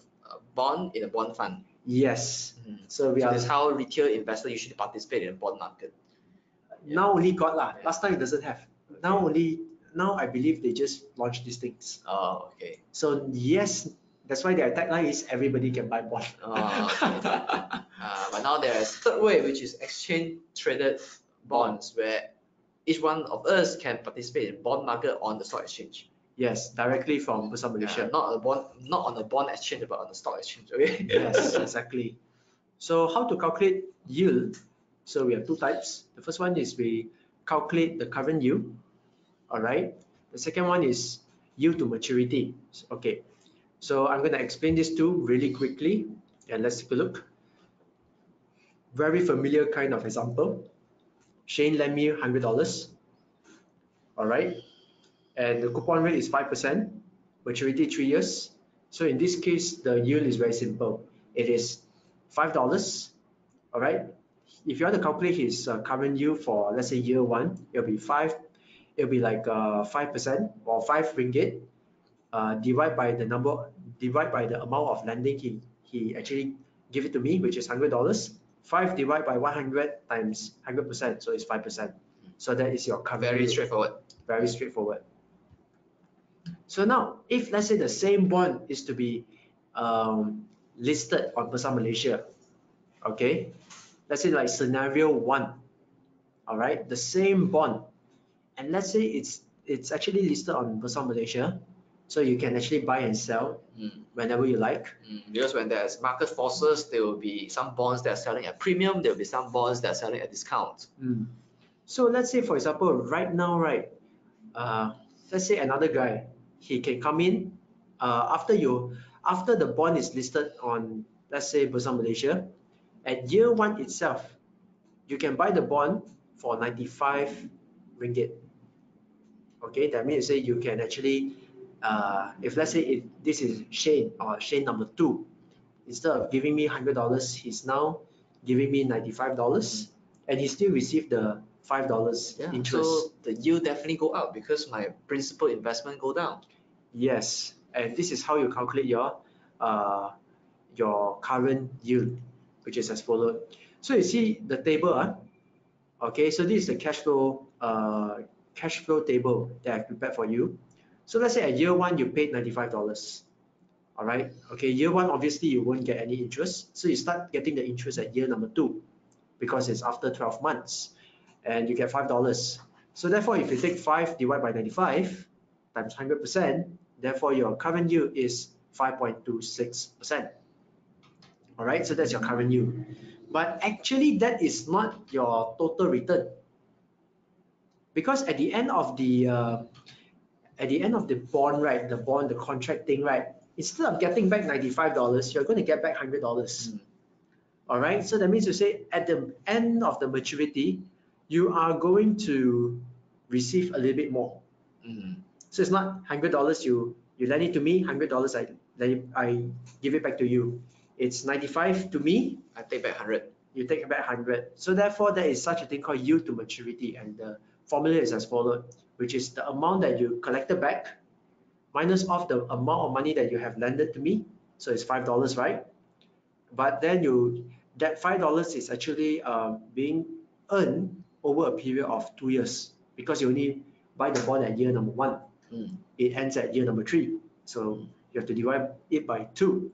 Speaker 1: bond in a bond fund.
Speaker 2: Yes.
Speaker 1: Mm.
Speaker 2: So we
Speaker 1: So
Speaker 2: are
Speaker 1: that's how retail investors usually participate in the bond market.
Speaker 2: now only got lah.
Speaker 1: Yeah.
Speaker 2: Last time it doesn't have. Now only now I believe they just launched these things.
Speaker 1: Oh, okay.
Speaker 2: So yes, that's why their tagline is everybody can buy bond.
Speaker 1: Oh, okay. Uh, but now there is third way, which is exchange traded bonds, where each one of us can participate in bond market on the stock exchange.
Speaker 2: yes, directly from Bursa
Speaker 1: Yeah,
Speaker 2: Malaysia.
Speaker 1: not a bond, not on the bond exchange, but on the stock exchange. Okay.
Speaker 2: yes, exactly. So how to calculate yield? So we have two types. The first one is we calculate the current yield. All right. The second one is yield to maturity. Okay. So I'm going to explain these two really quickly and let's take a look. Very familiar kind of example. Shane lent me $100. All right. And the coupon rate is 5%, maturity three years. So in this case, the yield is very simple. It is five dollars. All right. If you want to calculate his uh, current yield for let's say year one, it'll be five. It'll be like uh, five percent or five ringgit. Uh, divide by the number, divide by the amount of lending he he actually give it to me, which is hundred dollars. Five divided by one hundred times hundred percent, so it's five percent. So that is your current
Speaker 1: Very straightforward.
Speaker 2: very straightforward. So now, if let's say the same bond is to be um, listed on Bursa Malaysia, okay, let's say like scenario one, all right, the same bond, and let's say it's it's actually listed on Bursa Malaysia, so you can actually buy and sell
Speaker 1: Mm,
Speaker 2: whenever you like.
Speaker 1: mm. Because when there's market forces, there will be some bonds that are selling at premium. There will be some bonds that are selling at discount.
Speaker 2: Mm. So let's say, for example, right now, right, uh, let's say another guy, he can come in uh, after you, after the bond is listed on, let's say, Bursa Malaysia, at year one itself, you can buy the bond for 95 ringgit. Okay, that means say you can actually, uh, if let's say it, this is Shane or Shane number two, instead of giving me $100, he's now giving me $95 and he still received the five dollars
Speaker 1: Yeah.
Speaker 2: interest.
Speaker 1: So the yield definitely go up because my principal investment go down.
Speaker 2: yes, and this is how you calculate your uh, your current yield, which is as followed. So you see the table, ah. okay. So this is the cash flow uh, cash flow table that I've prepared for you. So let's say at year one you paid ninety five dollars. All right. Okay. Year one obviously you won't get any interest, so you start getting the interest at year number two, because it's after twelve months, and you get five dollars. So therefore, if you take five divided by ninety five times hundred percent, therefore your current yield is 5.26%. All right, so that's your current yield. But actually, that is not your total return. Because at the end of the uh, at the end of the bond, right, the bond, the contract thing, right, instead of getting back $95, you're going to get back $100.
Speaker 1: Mm.
Speaker 2: All right, so that means to say at the end of the maturity, you are going to receive a little bit more.
Speaker 1: Mm.
Speaker 2: So it's not hundred dollars you you lend it to me, hundred dollars I lend it, I give it back to you. It's ninety five to me,
Speaker 1: I take back hundred.
Speaker 2: you take back hundred. So therefore, there is such a thing called yield to maturity, and the formula is as followed, which is the amount that you collected back minus off the amount of money that you have lended to me. So it's five dollars, right? But then you that five dollars is actually uh, being earned over a period of two years because you only buy the bond at year number one
Speaker 1: Mm.
Speaker 2: it ends at year number three. So you have to divide it by two.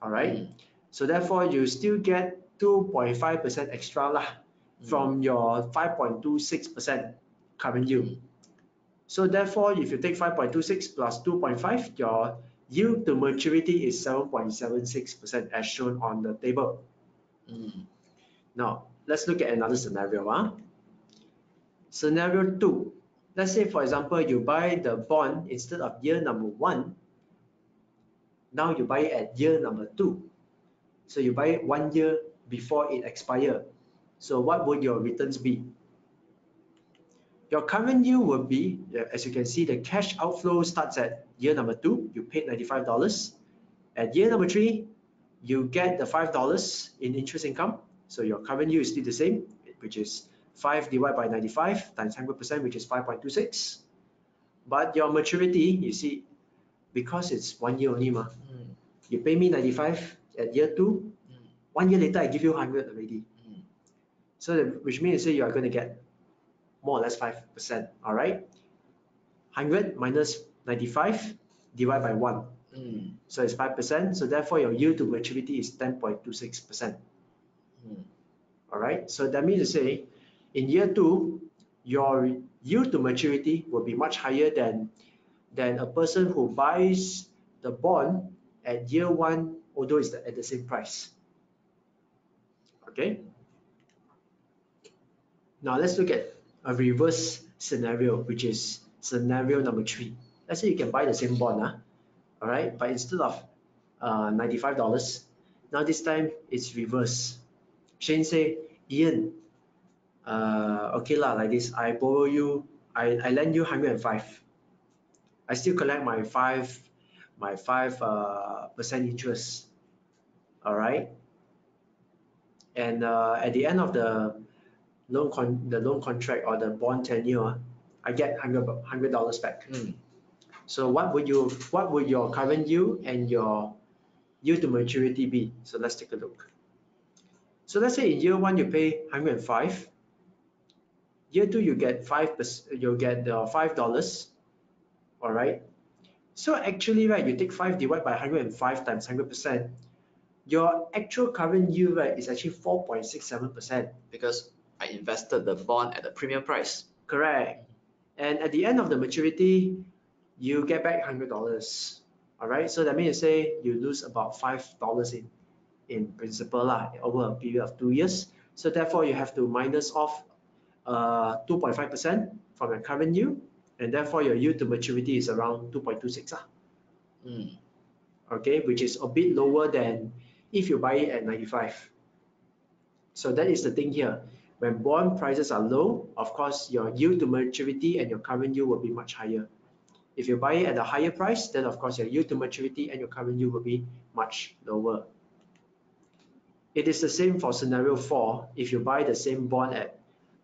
Speaker 2: All right.
Speaker 1: Mm.
Speaker 2: So therefore, you still get 2.5% extra lah from your 5.26% current yield. So therefore, if you take 5.26 plus 2.5, your yield to maturity is 7.76% as shown on the table.
Speaker 1: Mm.
Speaker 2: Now, let's look at another scenario. Huh? Scenario two, let's say for example, you buy the bond instead of year number one, now you buy it at year number two. So you buy it one year before it expire. So what would your returns be? Your current yield will be, as you can see, the cash outflow starts at year number two, you paid $95. At year number three, you get the $5 in interest income. So your current yield is still the same, which is 5 divided by 95 times 100%, which is 5.26. But your maturity, you see, because it's one year only, ma,
Speaker 1: Mm,
Speaker 2: you pay me 95 at year two,
Speaker 1: mm,
Speaker 2: one year later I give you 100 already. So that, which means you are going to get more or less 5%, all right? 100 minus 95 divided by 1.
Speaker 1: Mm,
Speaker 2: So it's 5%. So therefore your yield to maturity is 10.26%.
Speaker 1: mm.
Speaker 2: All right. So that means to say in year two, your yield to maturity will be much higher than, than a person who buys the bond at year one, although it's at the same price. Okay. Now let's look at a reverse scenario, which is scenario number three. Let's say you can buy the same bond, huh? all right, but instead of uh, $95, now this time it's reverse. Shane say, Ian, uh, okay lah, like this, I borrow you, I, I lend you 105. I still collect my five, my five uh, percent interest. All right. And uh, at the end of the loan con the loan contract or the bond tenure, I get hundred hundred dollars back.
Speaker 1: Mm.
Speaker 2: So what would you what would your current yield and your yield to maturity be? So let's take a look. So let's say in year one you pay 105. Year two you get five percent you'll get uh, five dollars. All right. So actually, right, you take five divided by 105 times 100 percent. Your actual current yield right is actually 4.67 percent.
Speaker 1: Because I invested the bond at a premium price.
Speaker 2: Correct. And at the end of the maturity, you get back hundred dollars. All right. So that means you say you lose about five dollars in in principal lah over a period of two years. So therefore, you have to minus off uh 2.5 percent from your current yield, and therefore your yield to maturity is around 2.26 ah.
Speaker 1: Mm.
Speaker 2: Okay, which is a bit lower than if you buy it at 95. So that is the thing here. When bond prices are low, of course, your yield to maturity and your current yield will be much higher. If you buy it at a higher price, then of course your yield to maturity and your current yield will be much lower. It is the same for scenario four. If you buy the same bond at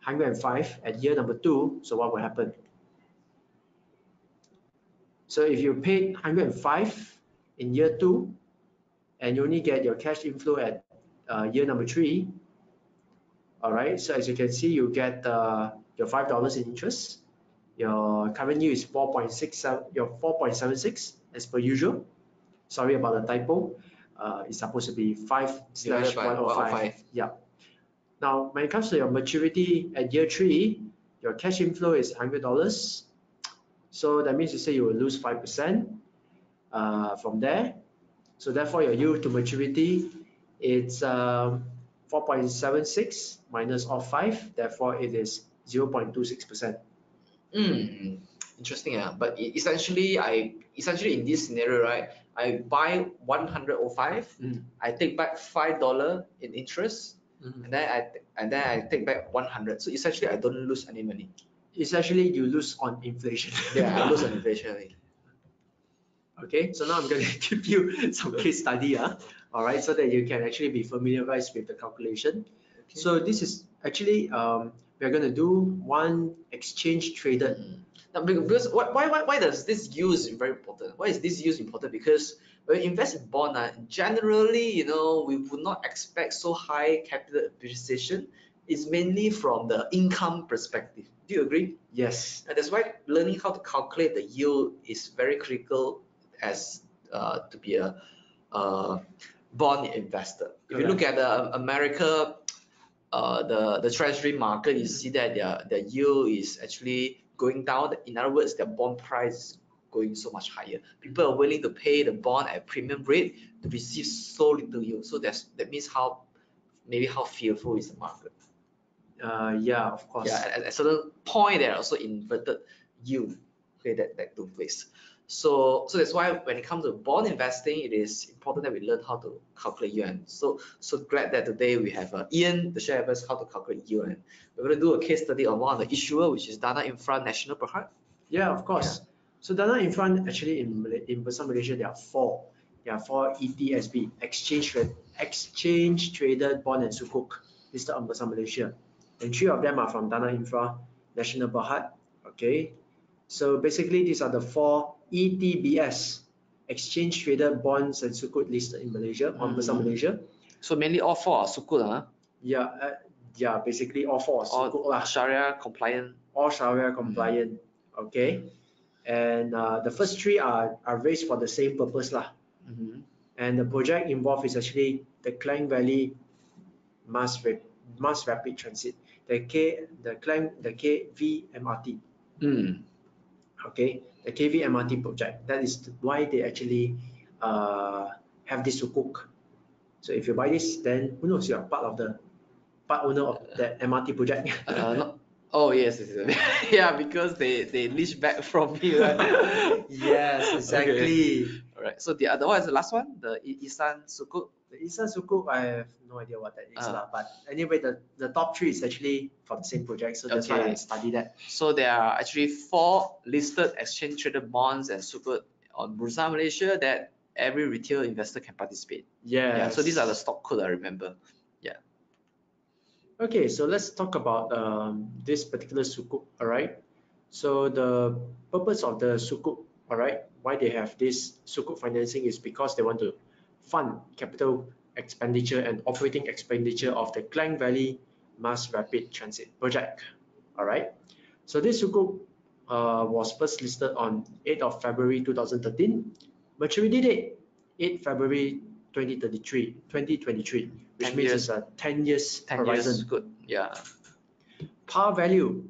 Speaker 2: 105 at year number two, so what will happen? So if you paid 105 in year two, and you only get your cash inflow at uh, year number three, all right, so as you can see, you get uh, your $5 in interest. Your current yield is 4.67, your 4.76 as per usual. Sorry about the typo. Uh, it's supposed to be 5 slash
Speaker 1: Divided
Speaker 2: 105.
Speaker 1: 105.
Speaker 2: Yeah. Now, when it comes to your maturity at year three, your cash inflow is $100. So that means you say you will lose 5% uh, from there. So therefore, your yield to maturity, it's um, 4.76 minus of 5. Therefore, it is 0.26%.
Speaker 1: Mm, interesting. Yeah. But essentially, I essentially in this scenario, right? I buy 105,
Speaker 2: Mm.
Speaker 1: I take back five dollar in interest,
Speaker 2: Mhm.
Speaker 1: and then I and then I take back 100. So essentially, I don't lose any money.
Speaker 2: Essentially, you lose on inflation.
Speaker 1: Yeah, I lose on inflation.
Speaker 2: Okay, so now I'm going to give you some case study, uh, all right, so that you can actually be familiarized with the calculation. So this is actually, um, we're going to do one exchange traded.
Speaker 1: Mm. Now, because why, why, why, why does this use very important? Why is this use important? Because when you invest in bond, uh, generally, you know, we would not expect so high capital appreciation. It's mainly from the income perspective. Do you agree?
Speaker 2: Yes,
Speaker 1: And that's why learning how to calculate the yield is very critical as uh, to be a, uh bond investor. If you look at the America, uh, the the treasury market, you see that their their yield is actually going down. In other words, their bond price is going so much higher. People are willing to pay the bond at premium rate to receive so little yield. So that's that means how maybe how fearful is the market.
Speaker 2: Uh, yeah, of course.
Speaker 1: Yeah, at, at a certain point, there are also inverted yield okay, that, that took place. So, so that's why when it comes to bond investing, it is important that we learn how to calculate yield. So, so glad that today we have uh, Ian, the share us how to calculate yield. We're going to do a case study on one of the issuer, which is Dana Infra Nasional Berhad.
Speaker 2: Yeah, of course. So Dana Infra, actually in, in Bursa Malaysia, there are four. There are four ETSB, exchange, exchange traded bond and sukuk listed on Bursa Malaysia. And three of them are from Dana Infra, Nasional Berhad. Okay. So basically, these are the four ETBS, exchange traded bonds and sukuk listed in Malaysia, on Bursa
Speaker 1: Mhm.
Speaker 2: Malaysia.
Speaker 1: So mainly all four are sukuk, huh?
Speaker 2: Yeah, uh, yeah, basically all four are sukuk
Speaker 1: all
Speaker 2: lah.
Speaker 1: Sharia compliant.
Speaker 2: all Sharia compliant. Okay, and uh, the first three are are raised for the same purpose lah.
Speaker 1: Mhm.
Speaker 2: And the project involved is actually the Klang Valley Mass Rap- Mass Rapid Transit, the K the Klang the KVMRT.
Speaker 1: Mm.
Speaker 2: Okay, the KVMRT project. That is why they actually uh, have this sukuk. So if you buy this, then who knows you are part of the part owner of the MRT project.
Speaker 1: Uh, not, oh yes, yes, yes. yeah, because they they lease back from right?
Speaker 2: yes, exactly.
Speaker 1: All right. So the other one is the last one, the Ihsan Sukuk.
Speaker 2: The Ihsan Sukuk, I have no idea what that is
Speaker 1: Ah.
Speaker 2: lah. But anyway, the, the top three is actually for the same project, so that's why I
Speaker 1: Okay.
Speaker 2: studied that.
Speaker 1: So there are actually four listed exchange traded bonds and sukuk on Bursa Malaysia that every retail investor can participate.
Speaker 2: Yeah.
Speaker 1: Yeah. So these are the stock code I remember. Yeah.
Speaker 2: Okay, so let's talk about um, this particular sukuk. All right. So the purpose of the sukuk, all right, why they have this sukuk financing is because they want to fund capital expenditure and operating expenditure of the Klang Valley Mass Rapid Transit project. All right. So this sukuk uh, was first listed on 8th of February 2013. Maturity date 8 February 2033, 2023, which
Speaker 1: 10
Speaker 2: means
Speaker 1: years.
Speaker 2: it's a 10 years
Speaker 1: 10
Speaker 2: horizon.
Speaker 1: years good. Yeah.
Speaker 2: Par value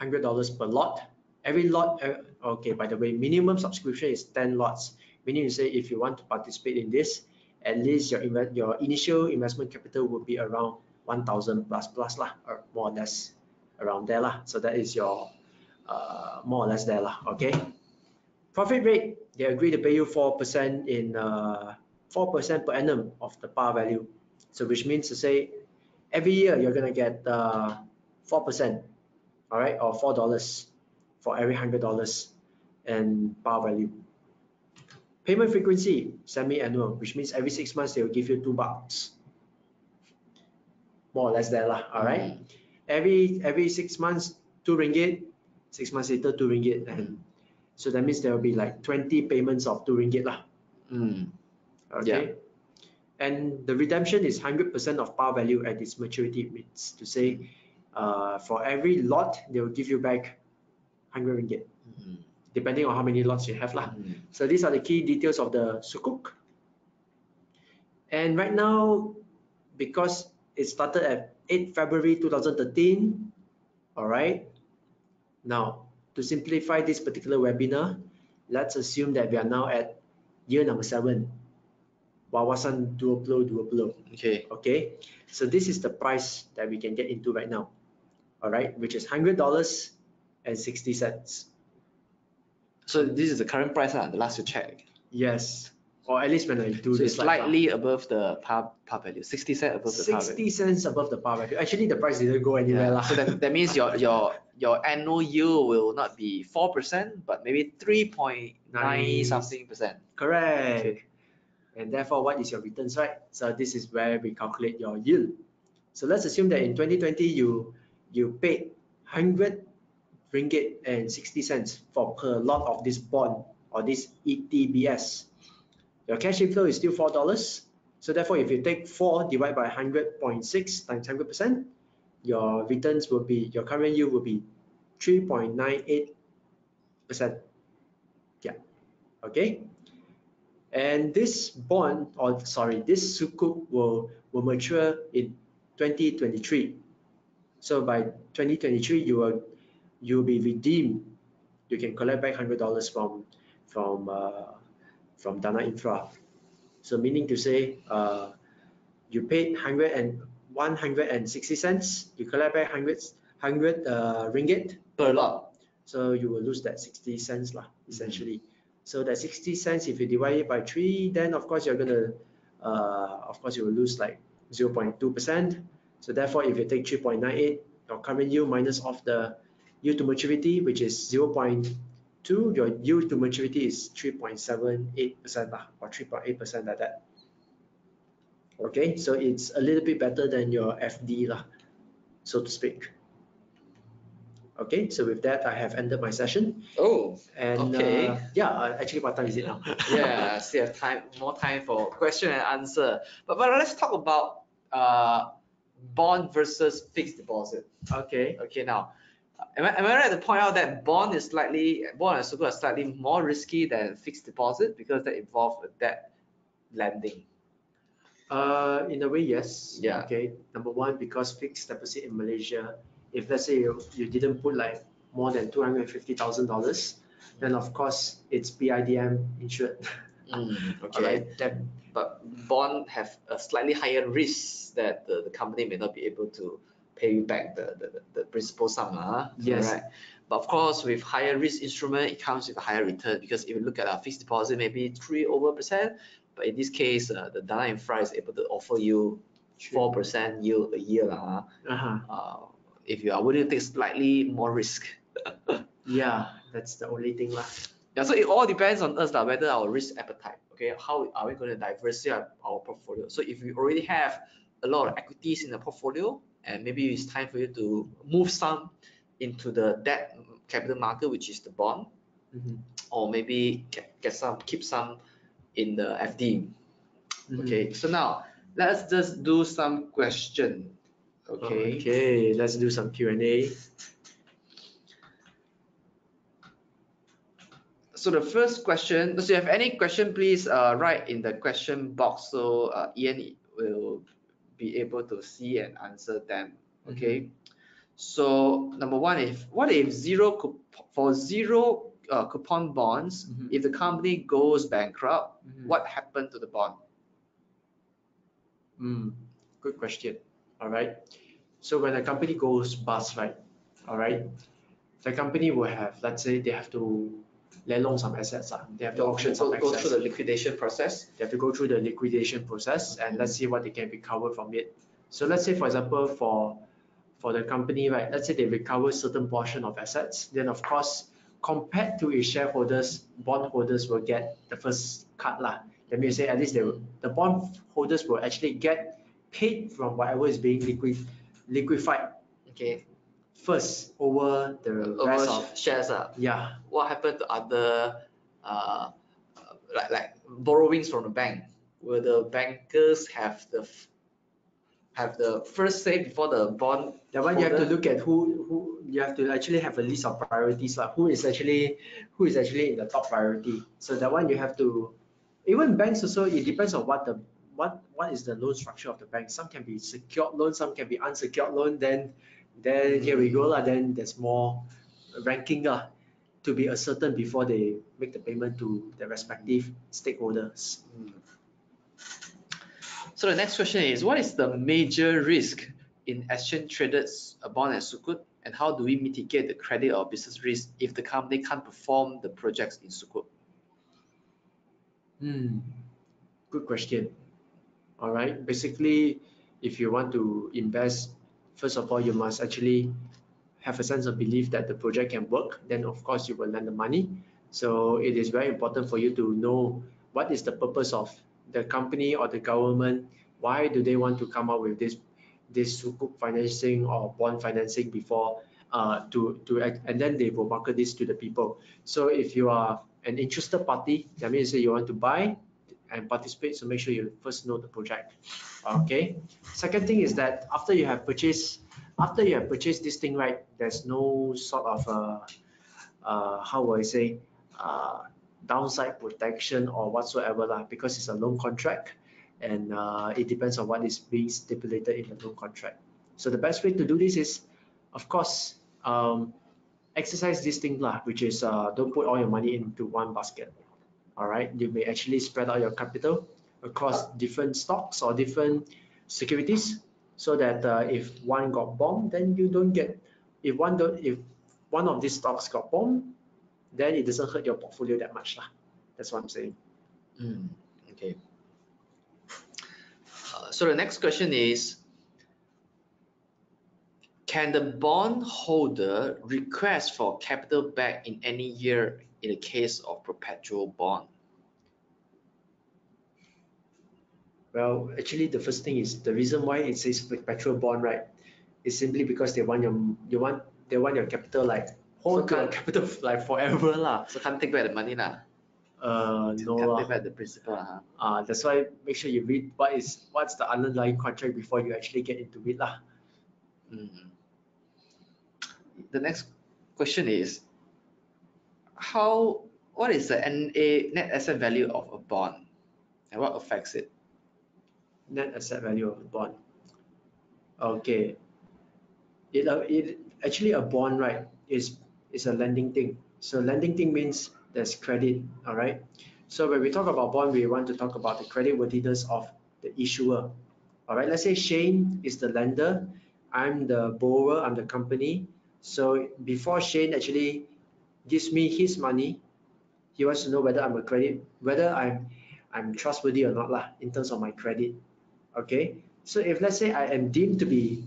Speaker 2: $100 per lot. Every lot, uh, okay, by the way, minimum subscription is 10 lots, meaning to say if you want to participate in this, at least your inve- your initial investment capital would be around 1000 plus plus lah, or more or less around there lah. So that is your uh, more or less there lah, okay? Profit rate, they agree to pay you 4% in uh, 4% per annum of the par value. So which means to say every year you're gonna get uh, 4%, all right, or $4 for every $100 and par value. Payment frequency, semi-annual, which means every six months they will give you two bucks. More or less there lah, all right?
Speaker 1: Mm.
Speaker 2: Every every six months, two ringgit, six months later, two ringgit. And so that means there will be like 20 payments of two ringgit lah.
Speaker 1: Mm.
Speaker 2: Okay. And the redemption is 100% of par value at its maturity. Means to say, uh, for every lot, they will give you back 100 ringgit,
Speaker 1: Mm.
Speaker 2: Depending on how many lots you have lah.
Speaker 1: Mm.
Speaker 2: So these are the key details of the sukuk. And right now, because it started at 8 February 2013, all right. Now, to simplify this particular webinar, let's assume that we are now at year number seven, Wawasan Duoplo Duoplo.
Speaker 1: Okay.
Speaker 2: Okay, so this is the price that we can get into right now, all right, which is hundred dollars and sixty cents.
Speaker 1: So this is the current price, uh, the last you check.
Speaker 2: Yes, or at least when I do
Speaker 1: So
Speaker 2: this
Speaker 1: it's
Speaker 2: like, uh,
Speaker 1: slightly above the par, par value, 60 cent above the par value.
Speaker 2: 60 cents above the par value. Actually, the price didn't go anywhere.
Speaker 1: Yeah.
Speaker 2: lah.
Speaker 1: So that, that means your your your annual yield will not be four percent, but maybe three point nine
Speaker 2: Nice.
Speaker 1: something percent.
Speaker 2: Correct.
Speaker 1: Okay.
Speaker 2: And therefore, what is your returns, right? So this is where we calculate your yield. So let's assume that in 2020, you you paid 100 ringgit and 60 cents for per lot of this bond or this ETBS. Your cash inflow is still $4. So therefore, if you take 4 divided by 100.6 times 100%, your returns will be, your current yield will be 3.98%. Yeah, okay? And this bond, or sorry, this sukuk will, will mature in 2023. So by 2023, you will you'll be redeemed. You can collect back hundred dollars from from uh, from Dana Infra. So meaning to say, uh, you paid hundred and 160 cents, you collect back 100, 100 uh, ringgit
Speaker 1: Per lot.
Speaker 2: so you will lose that 60 cents lah, essentially. So that 60 cents, if you divide it by three, then of course you're gonna, uh, of course you will lose like 0.2%. So therefore, if you take 3.98, your current yield minus off the yield to maturity, which is 0.2, your yield to maturity is 3.78% lah, or 3.8% like that. Okay, so it's a little bit better than your FD lah, so to speak. Okay, so with that, I have ended my session.
Speaker 1: Oh,
Speaker 2: And
Speaker 1: Okay.
Speaker 2: uh, yeah, uh, actually, what time is it now?
Speaker 1: yeah, still have time, more time for question and answer. But, but let's talk about uh, bond versus fixed deposit.
Speaker 2: okay.
Speaker 1: Okay, now, am I, am I right to point out that bond is slightly, bond and sukuk are slightly more risky than fixed deposit because they involve debt lending?
Speaker 2: Uh, in a way, yes.
Speaker 1: Yeah.
Speaker 2: Okay. Number one, because fixed deposit in Malaysia, if let's say you, you didn't put like more than two hundred and fifty thousand dollars, then of course it's PIDM insured.
Speaker 1: Mm, okay,
Speaker 2: Alright.
Speaker 1: that, but bond have a slightly higher risk that the, the company may not be able to pay you back the, the, the- principal sum, huh?
Speaker 2: Yes.
Speaker 1: Right. But of course, with higher risk instrument, it comes with a higher return because if you look at our fixed deposit, maybe three over percent, but in this case, uh, the Dana Infra is able to offer you four percent yield a year, lah,
Speaker 2: Uh-huh.
Speaker 1: huh? Uh, if you are willing to take slightly more risk.
Speaker 2: Yeah, that's the only thing lah.
Speaker 1: Yeah, so it all depends on us lah, whether our risk appetite, okay, how are we going to diversify our portfolio? So if we already have a lot of equities in the portfolio, and maybe it's time for you to move some into the debt capital market, which is the bond,
Speaker 2: Mhm.
Speaker 1: or maybe get, get some, keep some in the FD.
Speaker 2: Mhm.
Speaker 1: Okay, so now let's just do some question. Okay.
Speaker 2: Okay, let's do some Q and A.
Speaker 1: So the first question, so if you have any question, please uh, write in the question box so uh, Ian will be able to see and answer them. Okay. So number one, if what if zero for zero uh, coupon bonds,
Speaker 2: Mhm.
Speaker 1: if the company goes bankrupt,
Speaker 2: Mhm.
Speaker 1: what happened to the bond?
Speaker 2: Mm, good question. All right. So when a company goes bust, right? All right, the company will have, let's say, they have to let loan some assets. Uh, they have to auction some
Speaker 1: go, go through the liquidation process.
Speaker 2: They have to go through the liquidation process and let's see what they can recover from it. So let's say, for example, for for the company, right? Let's say they recover certain portion of assets, then of course, compared to its shareholders, bondholders will get the first cut lah. Let me say at least they will, the bondholders will actually get paid from whatever is being liquid liquefied
Speaker 1: Okay.
Speaker 2: First over the
Speaker 1: Over
Speaker 2: rest of
Speaker 1: shares. Uh,
Speaker 2: yeah
Speaker 1: what happened to other uh, like like borrowings from the bank? Will the bankers have the have the first say before the bond?
Speaker 2: That one you have to look at who who you have to actually have a list of priorities like who is actually who is actually in the top priority. So that one you have to even banks also it depends on what the what what is the loan structure of the bank. Some can be secured loan, some can be unsecured loan. Then then here we go lah. Then there's more ranking lah to be ascertained before they make the payment to their respective stakeholders.
Speaker 1: So the next question is, what is the major risk in exchange traded uh, bond and sukuk, and how do we mitigate the credit or business risk if the company can't perform the projects in sukuk?
Speaker 2: Hmm, good question. All right, basically, if you want to invest, first of all, you must actually have a sense of belief that the project can work. Then, of course, you will lend the money. So it is very important for you to know what is the purpose of the company or the government. Why do they want to come up with this this sukuk financing or bond financing before uh, to to and then they will market this to the people. So if you are an interested party, that means you want to buy and participate, so make sure you first know the project. Okay. Second thing is that after you have purchased, after you have purchased this thing, right, there's no sort of uh, uh, how will I say, uh, downside protection or whatsoever lah, because it's a loan contract and uh, it depends on what is being stipulated in the loan contract. So the best way to do this is, of course, um, exercise this thing lah, which is uh, don't put all your money into one basket. All right, you may actually spread out your capital across different stocks or different securities. so that uh, if one got bombed, then you don't get. If one don't, if one of these stocks got bombed, then it doesn't hurt your portfolio that much lah. That's what I'm saying.
Speaker 1: Mm, okay. Uh, so the next question is, can the bond holder request for capital back in any year in the case of perpetual bond?
Speaker 2: Well, actually, the first thing is the reason why it says perpetual bond, right? Is simply because they want your you want they want your capital like hold
Speaker 1: So
Speaker 2: your capital like forever lah.
Speaker 1: So can't take back the money lah.
Speaker 2: Uh, no
Speaker 1: Can't take back the principal huh?
Speaker 2: Uh, that's why make sure you read what is what's the underlying contract before you actually get into it lah.
Speaker 1: Mm. The next question is, how what is the NA net asset value of a bond, and what affects it?
Speaker 2: Net asset value of a bond. Okay. It, uh, it actually a bond, right, is is a lending thing. So lending thing means there's credit, all right? So when we talk about bond, we want to talk about the credit worthiness of the issuer. All right, let's say Shane is the lender, I'm the borrower, I'm the company. So before Shane actually gives me his money, he wants to know whether I'm a credit, whether I'm I'm trustworthy or not lah in terms of my credit. Okay, so if let's say I am deemed to be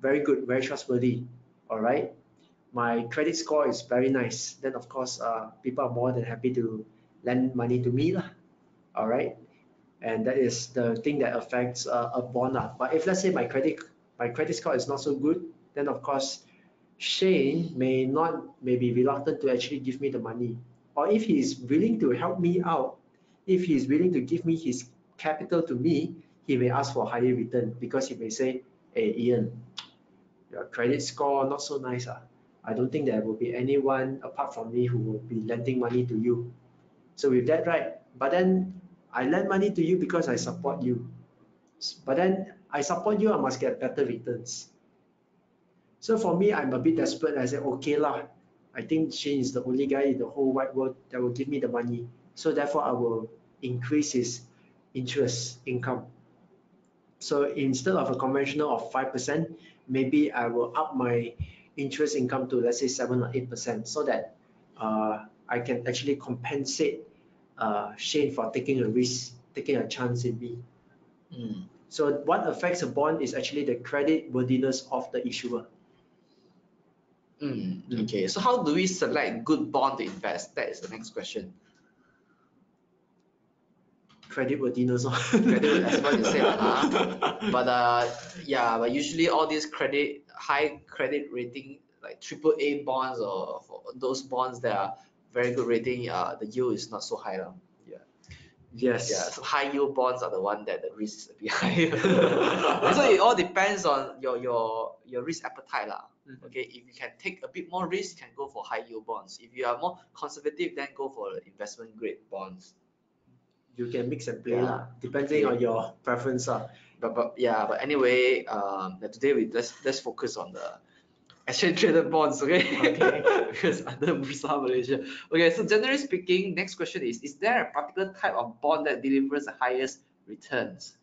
Speaker 2: very good, very trustworthy, all right, my credit score is very nice, then of course uh, people are more than happy to lend money to me lah, all right, and that is the thing that affects uh, a bond lah. But if let's say my credit my credit score is not so good, then of course Shane may not may be reluctant to actually give me the money, or if he is willing to help me out, if he is willing to give me his capital to me, he may ask for higher return because he may say, hey Ian, your credit score not so nice. Ah. I don't think there will be anyone apart from me who will be lending money to you. So with that, right? But then I lend money to you because I support you. But then I support you, I must get better returns. So for me, I'm a bit desperate. I said, okay lah. I think Shane is the only guy in the whole wide world that will give me the money. So therefore, I will increase his interest income. So instead of a conventional of 5%, maybe I will up my interest income to let's say 7 or 8% so that uh, I can actually compensate uh, Shane for taking a risk, taking a chance in me.
Speaker 1: Mm.
Speaker 2: So what affects a bond is actually the credit worthiness of the issuer.
Speaker 1: Mm.
Speaker 2: Mm.
Speaker 1: Okay, so how do we select good bond to invest? That is the next question.
Speaker 2: Credit worthiness.
Speaker 1: Credit, that's what you say, huh? But uh, yeah, but usually all these credit, high credit rating, like triple A bonds or for those bonds that are very good rating, uh, the yield is not so high. lah.
Speaker 2: yes.
Speaker 1: Yeah, so high yield bonds are the one that the risk is a bit higher. so it all depends on your your your risk appetite lah.
Speaker 2: Mhm.
Speaker 1: Okay, if you can take a bit more risk, you can go for high yield bonds. If you are more conservative, then go for investment grade bonds.
Speaker 2: You can mix and play
Speaker 1: Yeah.
Speaker 2: depending
Speaker 1: Okay.
Speaker 2: on your preference. ah.
Speaker 1: But but yeah, but anyway, um, today we let's let's focus on the exchange traded bonds, okay?
Speaker 2: Okay.
Speaker 1: because under Bursa Malaysia. Okay, so generally speaking, next question is: Is there a particular type of bond that delivers the highest returns?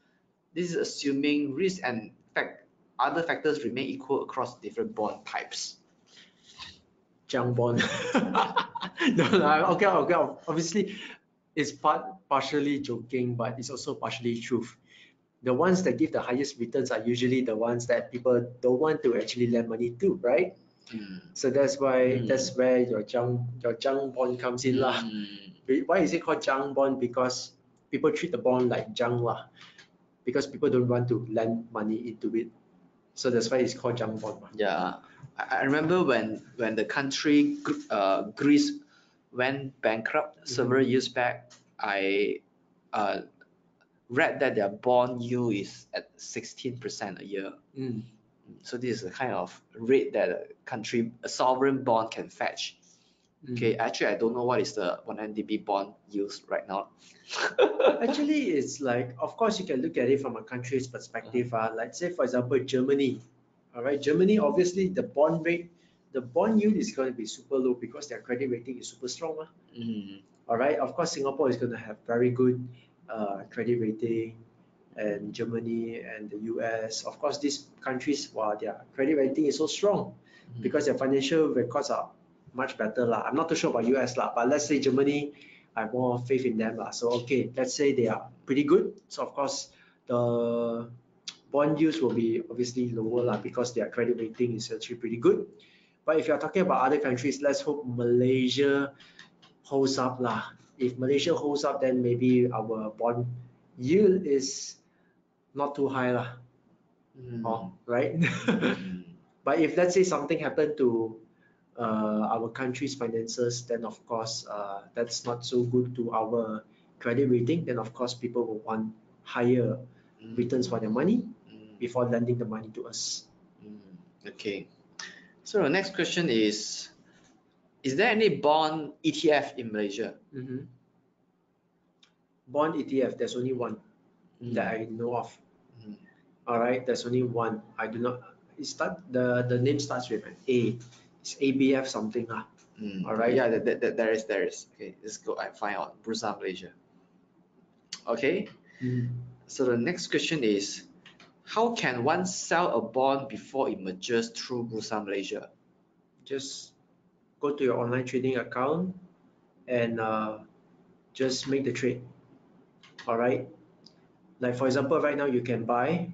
Speaker 1: This is assuming risk and fact other factors remain equal across different bond types.
Speaker 2: junk bond. no, no, okay, okay. Obviously, it's part partially joking, but it's also partially truth. The ones that give the highest returns are usually the ones that people don't want to actually lend money to, right? So that's why
Speaker 1: Mm.
Speaker 2: that's where your junk your junk bond comes in lah.
Speaker 1: Mm.
Speaker 2: Why is it called junk bond? Because people treat the bond like junk lah. Because people don't want to lend money into it. So that's why it's called junk bond.
Speaker 1: Yeah, I, I remember when when the country uh, Greece went bankrupt several years back. I uh, read that their bond yield is at 16% a year.
Speaker 2: Mm.
Speaker 1: So this is the kind of rate that a country, a sovereign bond can fetch. Okay, actually I don't know what is the one MDB bond yields right now.
Speaker 2: Actually, it's like, of course, you can look at it from a country's perspective. Uh, like, say, for example, Germany. All right, Germany, obviously, the bond rate, the bond yield is going to be super low because their credit rating is super strong. ah.
Speaker 1: Mm,
Speaker 2: All right, of course, Singapore is going to have very good uh, credit rating. and Germany and the US. Of course, these countries, while their credit rating is so strong
Speaker 1: Mm.
Speaker 2: because their financial records are much better. lah. I'm not too sure about US, lah, but let's say Germany, I have more faith in them. lah. So, okay, let's say they are pretty good. So, of course, the bond yields will be obviously lower lah, because their credit rating is actually pretty good. But if you're talking about other countries, let's hope Malaysia holds up. lah. If Malaysia holds up, then maybe our bond yield is not too high, lah,
Speaker 1: Mm.
Speaker 2: oh, right?
Speaker 1: Mm.
Speaker 2: but if let's say something happened to our country's finances, then of course uh, that's not so good to our credit rating. Then of course people will want higher
Speaker 1: Mm.
Speaker 2: returns for their money
Speaker 1: Mm.
Speaker 2: before lending the money to us.
Speaker 1: Mm, Okay. So the next question is, is there any bond ETF in Malaysia?
Speaker 2: Mhm. Bond ETF, there's only one that I know of.
Speaker 1: Mm.
Speaker 2: All right, there's only one. I do not. It start the the name starts with an A. It's ABF something lah.
Speaker 1: Mm.
Speaker 2: Alright.
Speaker 1: Yeah, that, that, that, there is, there is. Okay, let's go and find out. Bursa Malaysia. Okay. So the next question is, how can one sell a bond before it matures through Bursa Malaysia?
Speaker 2: Just go to your online trading account and uh, just make the trade. All right. Like for example, right now you can buy.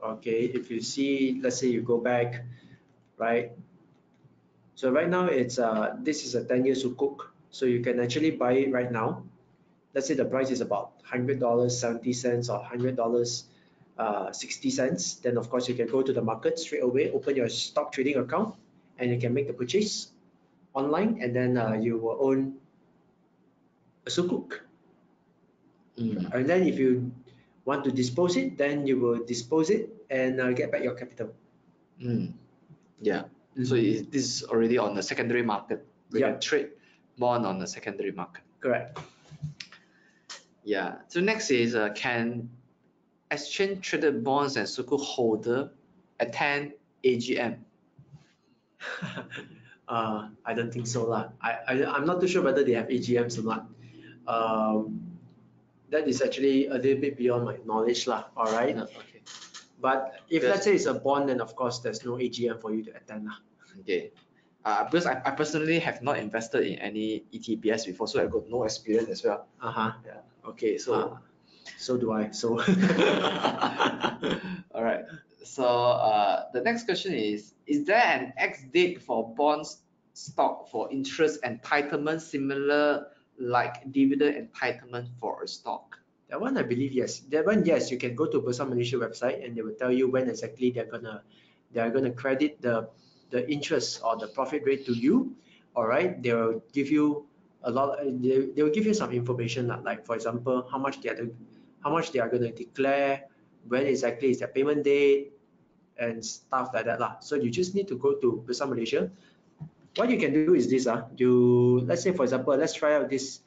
Speaker 2: Okay, if you see, let's say you go back, right? So right now it's uh this is a 10 year sukuk, so you can actually buy it right now. Let's say the price is about hundred dollars seventy cents or hundred dollars uh 60 cents. Then of course you can go to the market straight away, open your stock trading account, and you can make the purchase online, and then uh, you will own a sukuk.
Speaker 1: Mm.
Speaker 2: And then if you want to dispose it, then you will dispose it and uh, get back your capital.
Speaker 1: Mm. Yeah. So it, this is already on the secondary market. We
Speaker 2: Yeah.
Speaker 1: can trade bond on the secondary market.
Speaker 2: Correct.
Speaker 1: Yeah. So next is uh, can exchange traded bonds and sukuk holder attend AGM?
Speaker 2: uh, I don't think so lah. I, I I'm not too sure whether they have AGMs or not. Um, that is actually a little bit beyond my knowledge lah. All right.
Speaker 1: No, okay.
Speaker 2: But if
Speaker 1: Yes.
Speaker 2: let's say it's a bond, then of course there's no AGM for you to attend lah.
Speaker 1: Okay. Uh, because I, I personally have not invested in any ETBS before, so I got no experience as well.
Speaker 2: Uh huh.
Speaker 1: Yeah. Okay. So.
Speaker 2: Uh, so do I. So.
Speaker 1: All right. So uh, the next question is: Is there an X date for bonds stock for interest entitlement similar like dividend entitlement for a stock?
Speaker 2: That one I believe yes. That one yes, you can go to Bursa Malaysia website and they will tell you when exactly they're gonna they're gonna credit the the interest or the profit rate to you. All right, they will give you a lot. They, they will give you some information like for example how much they are how much they are gonna declare, when exactly is their payment date, and stuff like that lah. So you just need to go to Bursa Malaysia. What you can do is this ah, you let's say for example, let's try out this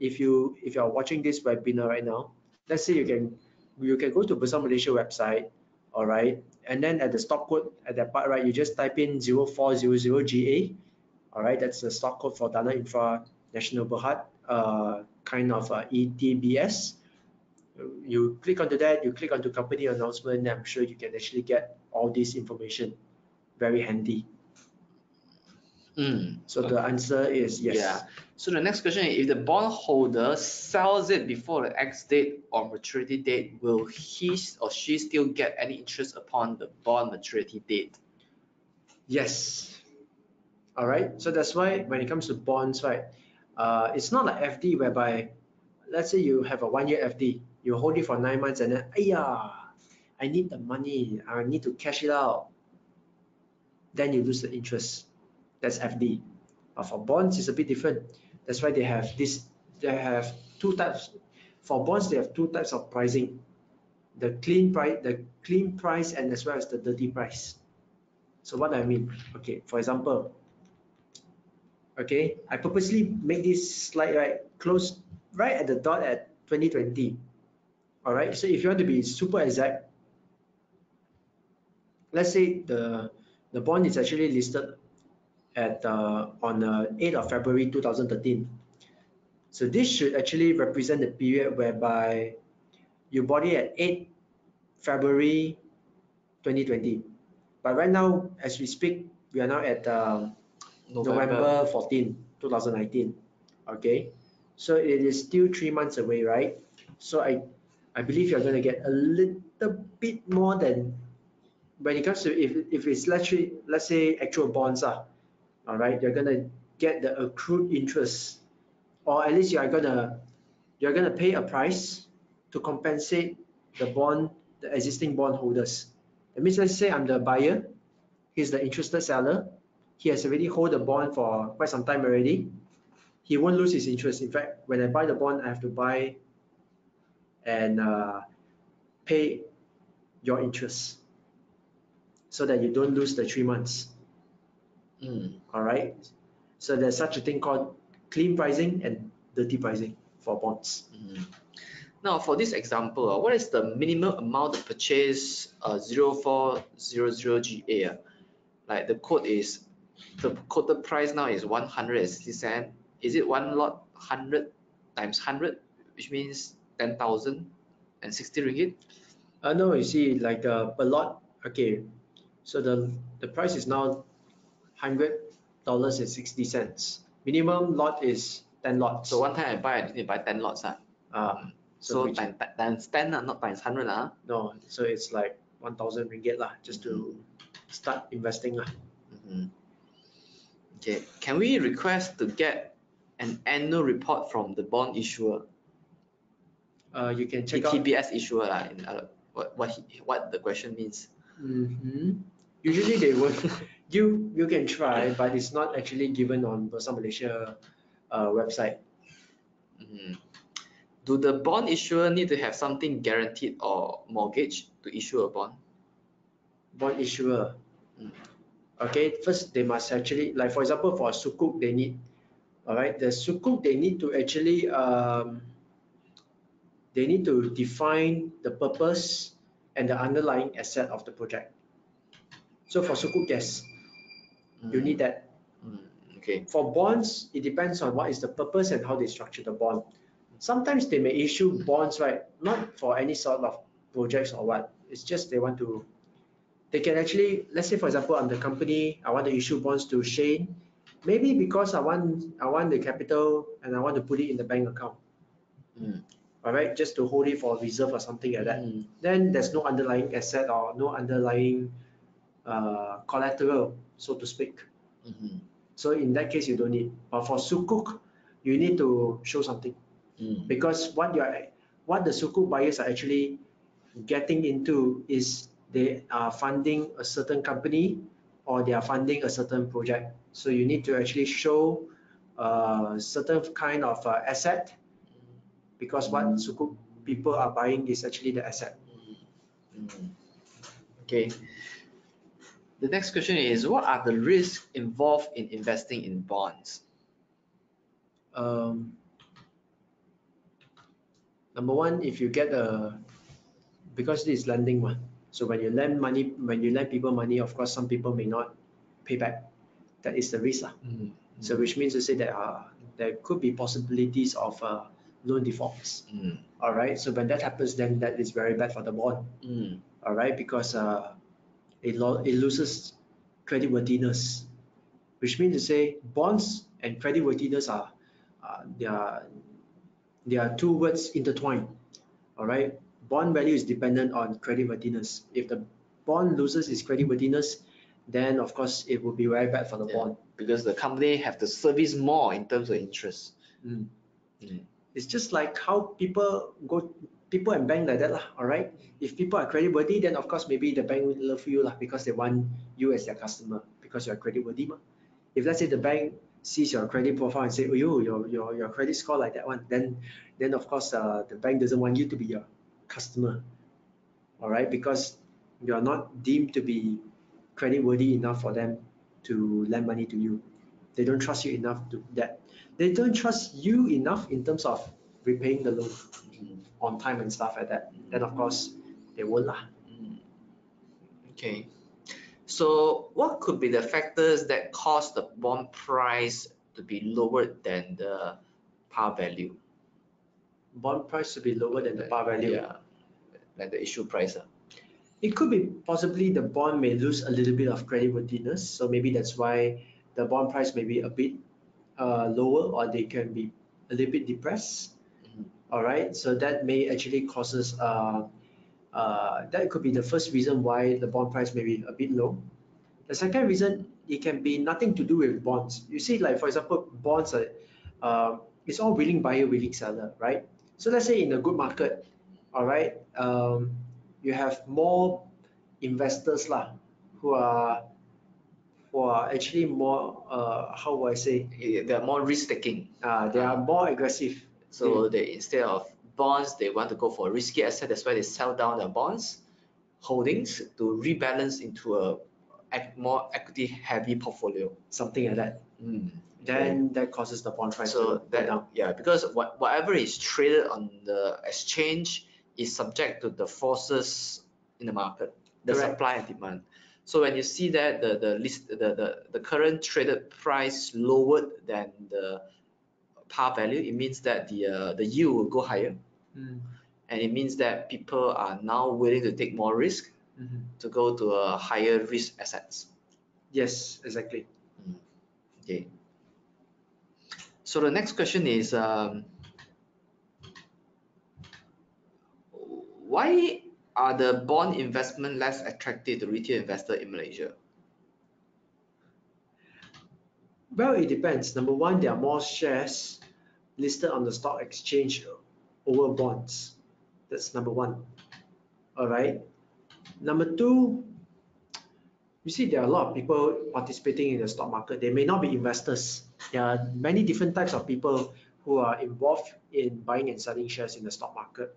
Speaker 2: if you if you are watching this webinar right now, let's say you can you can go to Bursa Malaysia website, all right, and then at the stock code at that part right, you just type in 0400GA, all right, that's the stock code for Dana Infra Nasional Berhad, uh, kind of uh, ETBS. You click onto that, you click onto company announcement, I'm sure you can actually get all this information very handy.
Speaker 1: Mm.
Speaker 2: So the answer is yes.
Speaker 1: Yeah. So the next question is: If the bond holder sells it before the X date or maturity date, will he or she still get any interest upon the bond maturity date?
Speaker 2: Yes. All right. So that's why when it comes to bonds, right, uh, it's not like FD whereby, let's say you have a one-year FD, you hold it for nine months and then, yeah, I need the money, I need to cash it out. Then you lose the interest. That's FD. But for bonds, it's a bit different. That's why they have this. They have two types. For bonds, they have two types of pricing: the clean price, the clean price, and as well as the dirty price. So what I mean, okay, for example, okay, I purposely make this slide right close right at the dot at 2020. All right, so if you want to be super exact, let's say the the bond is actually listed at uh, on the 8th of February 2013. So this should actually represent the period whereby you bought it at 8 February 2020. But right now, as we speak, we are now at um, November 14, 2019. Okay, so it is still three months away, right? So I, I believe you're going to get a little bit more than when it comes to if, if it's let's say, let's say actual bonds are, all right, you're to get the accrued interest, or at least you are to you're going to pay a price to compensate the bond, the existing bond holders. That means let's say I'm the buyer, he's the interested seller, he has already hold the bond for quite some time already. He won't lose his interest. In fact, when I buy the bond, I have to buy and uh, pay your interest so that you don't lose the three months.
Speaker 1: Mm.
Speaker 2: All right. So there's such a thing called clean pricing and dirty pricing for bonds.
Speaker 1: Mm. Now, for this example, uh, what is the minimum amount to purchase a 0400GA? Uh? Like the quote is, the quoted price now is 160 cent. Is it one lot 100 times 100, which means 10,060 ringgit?
Speaker 2: Uh, no, you see, like uh, per lot, okay. So the, the price is now $100.60. Minimum lot is 10 lots.
Speaker 1: So one time I buy, I to buy 10 lots. Huh?
Speaker 2: Um,
Speaker 1: So,
Speaker 2: which-
Speaker 1: times, times 10, uh, not times 100. Uh.
Speaker 2: no, so it's like 1,000 ringgit lah, just to start investing lah.
Speaker 1: Mhm. Okay, can we request to get an annual report from the bond issuer,
Speaker 2: Uh, you can
Speaker 1: the
Speaker 2: check out.
Speaker 1: TBS issuer lah, in other, what, what, he, what the question means?
Speaker 2: Mhm. Usually they will, you, you can try, but it's not actually given on Bursa Malaysia uh, website.
Speaker 1: Mhm. Do the bond issuer need to have something guaranteed or mortgage to issue a bond?
Speaker 2: Bond issuer.
Speaker 1: Mm.
Speaker 2: Okay, first they must actually, like for example, for a sukuk, they need, all right, the sukuk, they need to actually, um, they need to define the purpose and the underlying asset of the project. So for sukuk, yes, you need that.
Speaker 1: mm, Okay,
Speaker 2: For bonds, it depends on what is the purpose and how they structure the bond. Sometimes they may issue bonds, right? Not for any sort of projects or what. It's just they want to, they can actually, let's say for example, I'm the company, I want to issue bonds to Shane. Maybe because I want, I want the capital and I want to put it in the bank account.
Speaker 1: Mm.
Speaker 2: All right, just to hold it for reserve or something like that.
Speaker 1: Mm,
Speaker 2: Then there's no underlying asset or no underlying uh, collateral, so to speak.
Speaker 1: mhm,
Speaker 2: So in that case, you don't need. But for sukuk, you need to show something
Speaker 1: mm,
Speaker 2: because what you are, what the sukuk buyers are actually getting into is they are funding a certain company or they are funding a certain project. So you need to actually show a certain kind of uh, asset because what sukuk people are buying is actually the asset.
Speaker 1: mm. Okay. The next question is, what are the risks involved in investing in bonds?
Speaker 2: Um, number one, if you get a, because this is lending one. So when you lend money, when you lend people money, of course, some people may not pay back. That is the risk.
Speaker 1: Mm,
Speaker 2: So which means to say that uh, there could be possibilities of uh, loan defaults.
Speaker 1: mm,
Speaker 2: All right. So when that happens, then that is very bad for the bond.
Speaker 1: mm,
Speaker 2: All right, because uh, it lo- it loses creditworthiness, which means to say bonds and creditworthiness are uh, they are they are two words intertwined. All right, bond value is dependent on creditworthiness. If the bond loses its creditworthiness, then of course it will be very bad for the
Speaker 1: Yeah.
Speaker 2: bond.
Speaker 1: because the company have to service more in terms of interest.
Speaker 2: Mm.
Speaker 1: Mm.
Speaker 2: It's just like how people go, people and bank like that lah. All right. If people are creditworthy, then of course maybe the bank will love you lah because they want you as their customer because you are creditworthy mah. If let's say the bank sees your credit profile and say, oh you, your your your credit score like that one, then then of course uh, the bank doesn't want you to be your customer. All right, because you are not deemed to be creditworthy enough for them to lend money to you. They don't trust you enough to that. They don't trust you enough in terms of repaying the loan on time and stuff like that. Then of course they won't lah.
Speaker 1: mm. Okay. So what could be the factors that cause the bond price to be lower than the par value?
Speaker 2: Bond price to be lower than the par value.
Speaker 1: Yeah, like the issue price. ah.
Speaker 2: It could be possibly the bond may lose a little bit of creditworthiness, so maybe that's why the bond price may be a bit uh, lower or they can be a little bit depressed. All right, so that may actually causes uh, uh, that could be the first reason why the bond price may be a bit low. The second reason it can be nothing to do with bonds. You see, like for example, bonds are uh, it's all willing buyer, willing seller, right? So let's say in a good market, all right, um, you have more investors lah who are who are actually more uh, how would I say
Speaker 1: They're more risk taking.
Speaker 2: uh, they are more aggressive.
Speaker 1: So they instead of bonds, they want to go for risky asset. That's why they sell down their bonds holdings to rebalance into a more equity heavy portfolio.
Speaker 2: something like that.
Speaker 1: Mm.
Speaker 2: Then that causes the bond price to
Speaker 1: So
Speaker 2: go
Speaker 1: that
Speaker 2: down.
Speaker 1: yeah, because what whatever is traded on the exchange is subject to the forces in the market, the
Speaker 2: Correct.
Speaker 1: supply and demand. So when you see that the the list the, the, the current traded price lowered than the par value, it means that the uh, the yield will go higher,
Speaker 2: Mm,
Speaker 1: and it means that people are now willing to take more risk
Speaker 2: mhm.
Speaker 1: to go to a higher risk assets.
Speaker 2: Yes, exactly.
Speaker 1: Okay. So the next question is, um, why are the bond investment less attractive to retail investor in Malaysia?
Speaker 2: Well, it depends. Number one, there are more shares listed on the stock exchange over bonds. That's number one. All right. Number two, you see, there are a lot of people participating in the stock market. They may not be investors. There are many different types of people who are involved in buying and selling shares in the stock market.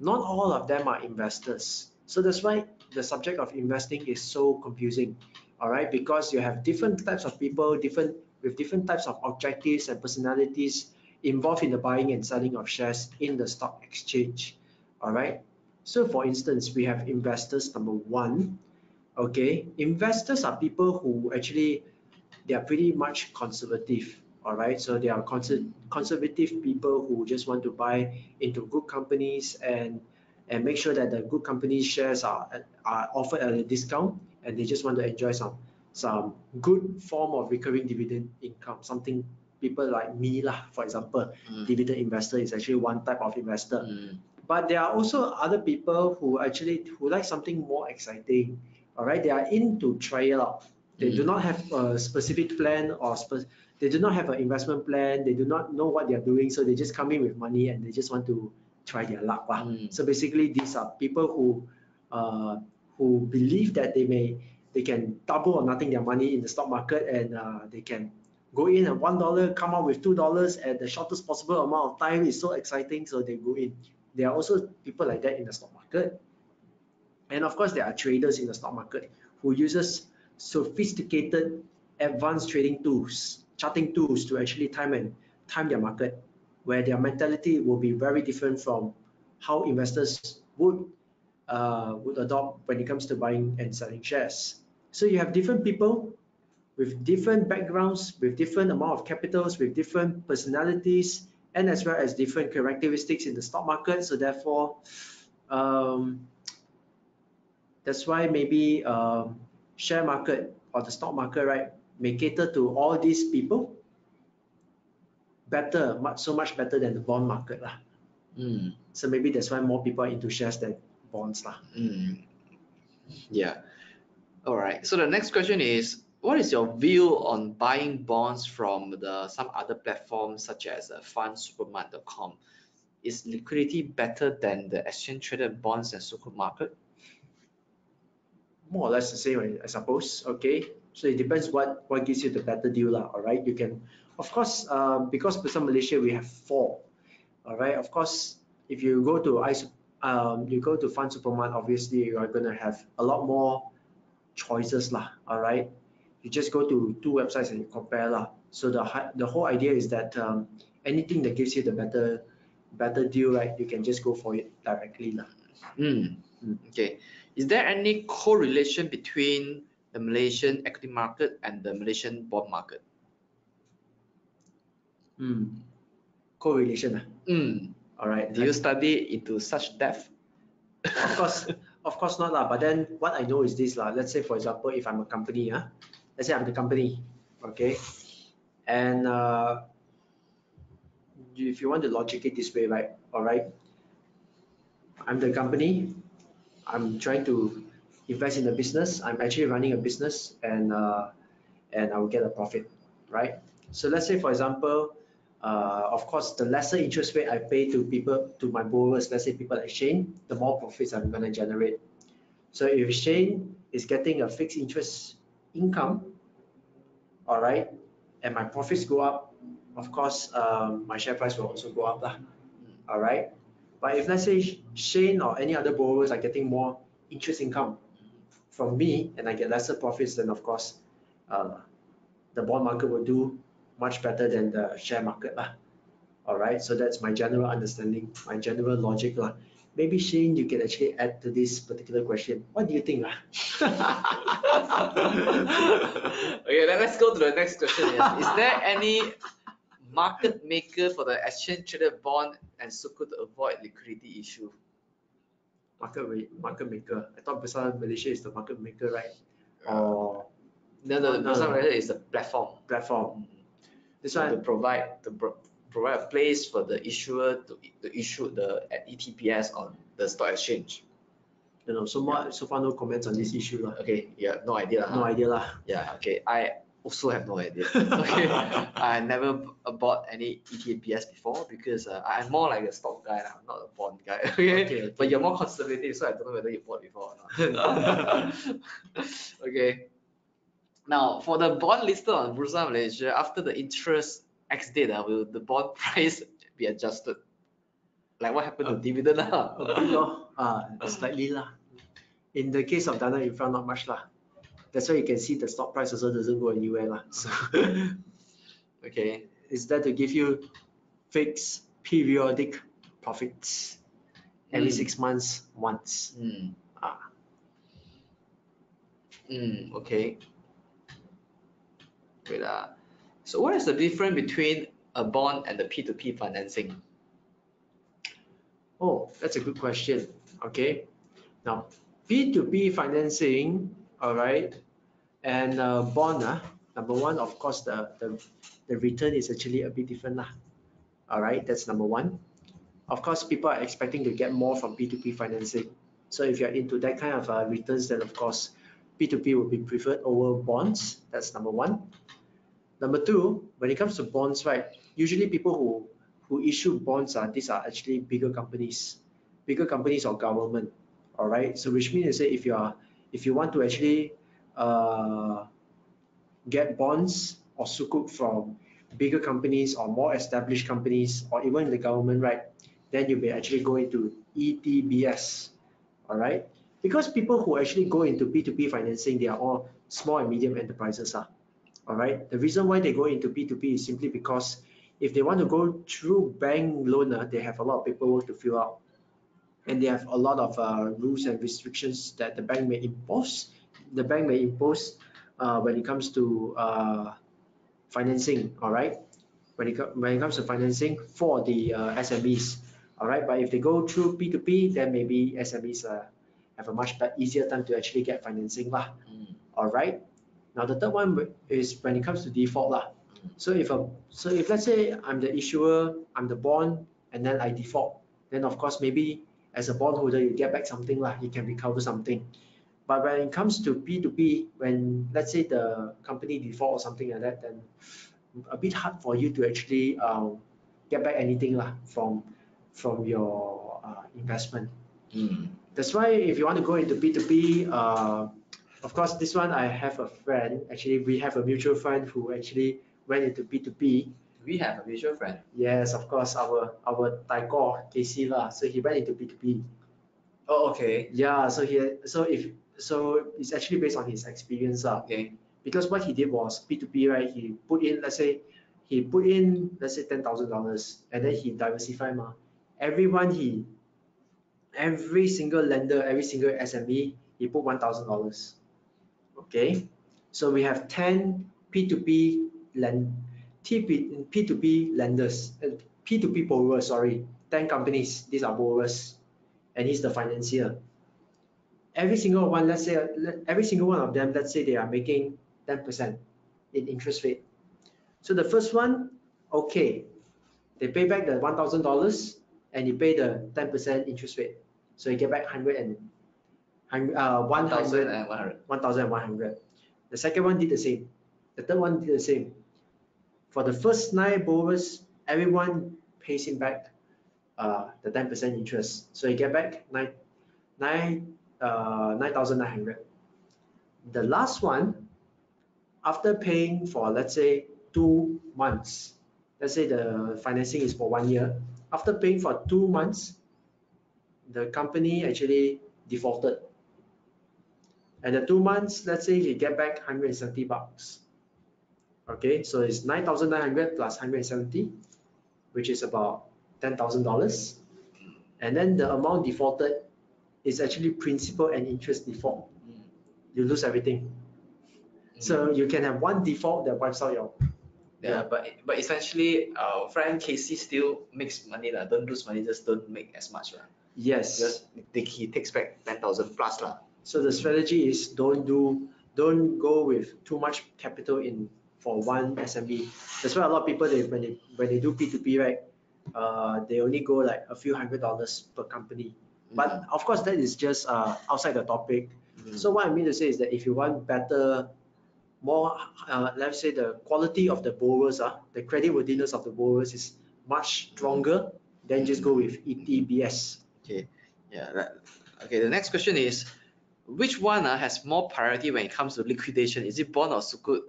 Speaker 2: Not all of them are investors. So that's why the subject of investing is so confusing all right because you have different types of people different with different types of objectives and personalities involved in the buying and selling of shares in the stock exchange all right so for instance we have investors number one okay? Investors are people who actually they are pretty much conservative all right so they are conser- conservative people who just want to buy into good companies and and make sure that the good company shares are, are offered at a discount and they just want to enjoy some some good form of recurring dividend income something people like me lah for example
Speaker 1: Mm.
Speaker 2: dividend investor is actually one type of investor
Speaker 1: Mm.
Speaker 2: but there are also other people who actually who like something more exciting all right they are into trial out they do
Speaker 1: Mm.
Speaker 2: not have a specific plan or spe- they do not have an investment plan they do not know what they are doing so they just come in with money and they just want to try their luck lah.
Speaker 1: Mm.
Speaker 2: so basically these are people who uh, who believe that they may they can double or nothing their money in the stock market and uh, they can go in at one dollar come out with two dollars at the shortest possible amount of time is so exciting so they go in. There are also people like that in the stock market. And of course there are traders in the stock market who uses sophisticated advanced trading tools charting tools to actually time and time their market where their mentality will be very different from how investors would uh, would adopt when it comes to buying and selling shares. So you have different people with different backgrounds, with different amount of capitals, with different personalities, and as well as different characteristics in the stock market. So therefore, um, that's why maybe um, share market or the stock market, right, may cater to all these people better, much so much better than the bond market lah.
Speaker 1: Mm.
Speaker 2: So maybe that's why more people are into shares than bonds lah.
Speaker 1: Mm. Yeah. All right. So the next question is, what is your view on buying bonds from the some other platforms such as uh, fundsupermart.com? Is liquidity better than the exchange traded bonds and sukuk market?
Speaker 2: More or less the same, I- suppose. Okay, so it depends what what gives you the better deal lah. All right, you can, of course, um, because Bursa Malaysia we have four. All right, of course, if you go to ice, um, you go to Fund Supermart, obviously you are gonna have a lot more choices lah. All right, you just go to two websites and you compare lah. So the the whole idea is that um, anything that gives you the better better deal, right, you can just go for it directly lah.
Speaker 1: Mm.
Speaker 2: Mm.
Speaker 1: Okay. Is there any correlation between the Malaysian equity market and the Malaysian bond market?
Speaker 2: Hmm. Correlation ah.
Speaker 1: Mm.
Speaker 2: All right.
Speaker 1: Do you study into such depth?
Speaker 2: of course, of course not lah. But then what I know is this lah. Let's say for example, if I'm a company, ah, let's say I'm the company, okay, and uh, if you want to logic it this way, right? All right, I'm the company. I'm trying to invest in the business. I'm actually running a business, and uh, and I will get a profit, right? So let's say for example, uh, of course, the lesser interest rate I pay to people, to my borrowers, let's say people like Shane, the more profits I'm going to generate. So if Shane is getting a fixed interest income, all right, and my profits go up, of course, um, my share price will also go up, lah. all right. But if let's say Shane or any other borrowers are getting more interest income from me and I get lesser profits, then of course, uh, the bond market will do much better than the share market lah. All right, so that's my general understanding, my general logic lah. Maybe Shane, you can actually add to this particular question. What do you think lah?
Speaker 1: okay, then let's go to the next question. Yes. Is there any market maker for the exchange traded bond and Sukuk to avoid liquidity issue?
Speaker 2: Market market maker. I thought Bursa Malaysia is the market maker, right? Or
Speaker 1: No, no, oh,
Speaker 2: No,
Speaker 1: the
Speaker 2: no.
Speaker 1: no, is a platform.
Speaker 2: platform. This
Speaker 1: So to provide to pro- provide a place for the issuer to, to issue the ETBS on the stock exchange.
Speaker 2: you know, so far, so far no comments on this issue lah.
Speaker 1: Okay, yeah, no idea. lah,
Speaker 2: No idea lah.
Speaker 1: Yeah, okay. I also have no idea. Okay, I never bought any ETBS before because uh, I'm more like a stock guy. I'm not a bond guy. Okay?
Speaker 2: Okay,
Speaker 1: but you're more conservative, so I don't know whether you bought before or not. okay. Now, for the bond listed on Bursa Malaysia, after the interest X date, uh, will the bond price be adjusted? Like what happened to
Speaker 2: Uh,
Speaker 1: dividend? lah?
Speaker 2: A bit lor, ah, slightly lah. In the case of Dana Infra, not much lah. That's why you can see the stock price also doesn't go anywhere lah. So
Speaker 1: okay.
Speaker 2: Is that to give you fixed periodic profits every
Speaker 1: Mm.
Speaker 2: six months once.
Speaker 1: Mm.
Speaker 2: Ah.
Speaker 1: Mm, okay. Wait, uh, so what is the difference between a bond and the P2P financing?
Speaker 2: Oh, that's a good question. Okay. Now, P2P financing, all right, and uh, bond, ah, number one, of course, the, the, the return is actually a bit different. Lah. All right, that's number one. Of course, people are expecting to get more from P2P financing. So if you're into that kind of uh, returns, then of course, P2P will be preferred over bonds. That's number one. Number two, when it comes to bonds, right, usually people who who issue bonds are these are actually bigger companies, bigger companies or government. All right. So which means say if you are if you want to actually uh, get bonds or sukuk from bigger companies or more established companies or even the government, right? Then you may actually go into ETBS. All right. Because people who actually go into P2P financing, they are all small and medium enterprises. Ah. All right. The reason why they go into P2P is simply because if they want to go through bank loan, uh, they have a lot of paperwork to fill out. And they have a lot of uh, rules and restrictions that the bank may impose. The bank may impose uh, when it comes to uh, financing, all right? When it, when it comes to financing for the uh, SMEs, all right? But if they go through P2P, then maybe SMEs uh, have a much bet- easier time to actually get financing lah,
Speaker 1: Mm,
Speaker 2: all right? Now the third one is when it comes to default lah. So if a, so if let's say I'm the issuer, I'm the bond, and then I default, then of course maybe as a bondholder you get back something lah, you can recover something. But when it comes to P2P, when let's say the company default or something like that, then a bit hard for you to actually um, get back anything lah from from your uh, investment.
Speaker 1: mm,
Speaker 2: That's why if you want to go into P2P, uh, of course, this one I have a friend. Actually, we have a mutual friend who actually went into P2P.
Speaker 1: We have a mutual friend.
Speaker 2: Yes, of course, our our Taiko Casey lah. So he went into B2B.
Speaker 1: Oh, okay.
Speaker 2: Yeah, so he so if so it's actually based on his experience lah.
Speaker 1: Okay.
Speaker 2: Because what he did was P2P, right? He put in, let's say, he put in, let's say, ten thousand dollars, and then he diversify ma. Everyone he, every single lender, every single SME, he put one thousand dollars. Okay, so we have ten P2P lend, TP, P2P lenders, uh, P2P borrowers. Sorry, ten companies. These are borrowers, and he's the financier. every single one, let's say, every single one of them, let's say they are making 10% in interest rate. So the first one, okay, they pay back the $1,000 and you pay the 10% interest rate. So you get back 100 and, uh, 100
Speaker 1: and one hundred.
Speaker 2: 1,100. The second one did the same. The third one did the same. For the first nine borrowers, everyone pays him back uh, the 10% interest. So you get back nine, nine, uh, 9,900. The last one, after paying for, let's say, two months, let's say the financing is for one year. After paying for two months, the company actually defaulted and the two months, let's say you get back 170 bucks. Okay, so it's 9,900 plus 170, which is about $10,000. And then the amount defaulted is actually principal and interest default. You lose everything. So mm-hmm. you can have one default that wipes out your.
Speaker 1: Yeah, but but essentially, uh, our friend Casey still makes money lah. Don't lose money, just don't make as much lah.
Speaker 2: Yes.
Speaker 1: Think he takes back ten thousand plus lah.
Speaker 2: So the strategy is don't do, don't go with too much capital in for one SMB. That's why a lot of people they when they when they do P2P right, uh, they only go like a few hundred dollars per company. But of course that is just uh, outside the topic.
Speaker 1: Mm.
Speaker 2: So what I mean to say is that if you want better, more uh, let's say the quality of the borrowers, uh, the credit worthiness of the borrowers is much stronger, then just go with ETBS.
Speaker 1: Okay, yeah. That, okay, the next question is, which one uh, has more priority when it comes to liquidation? Is it bond or sukuk?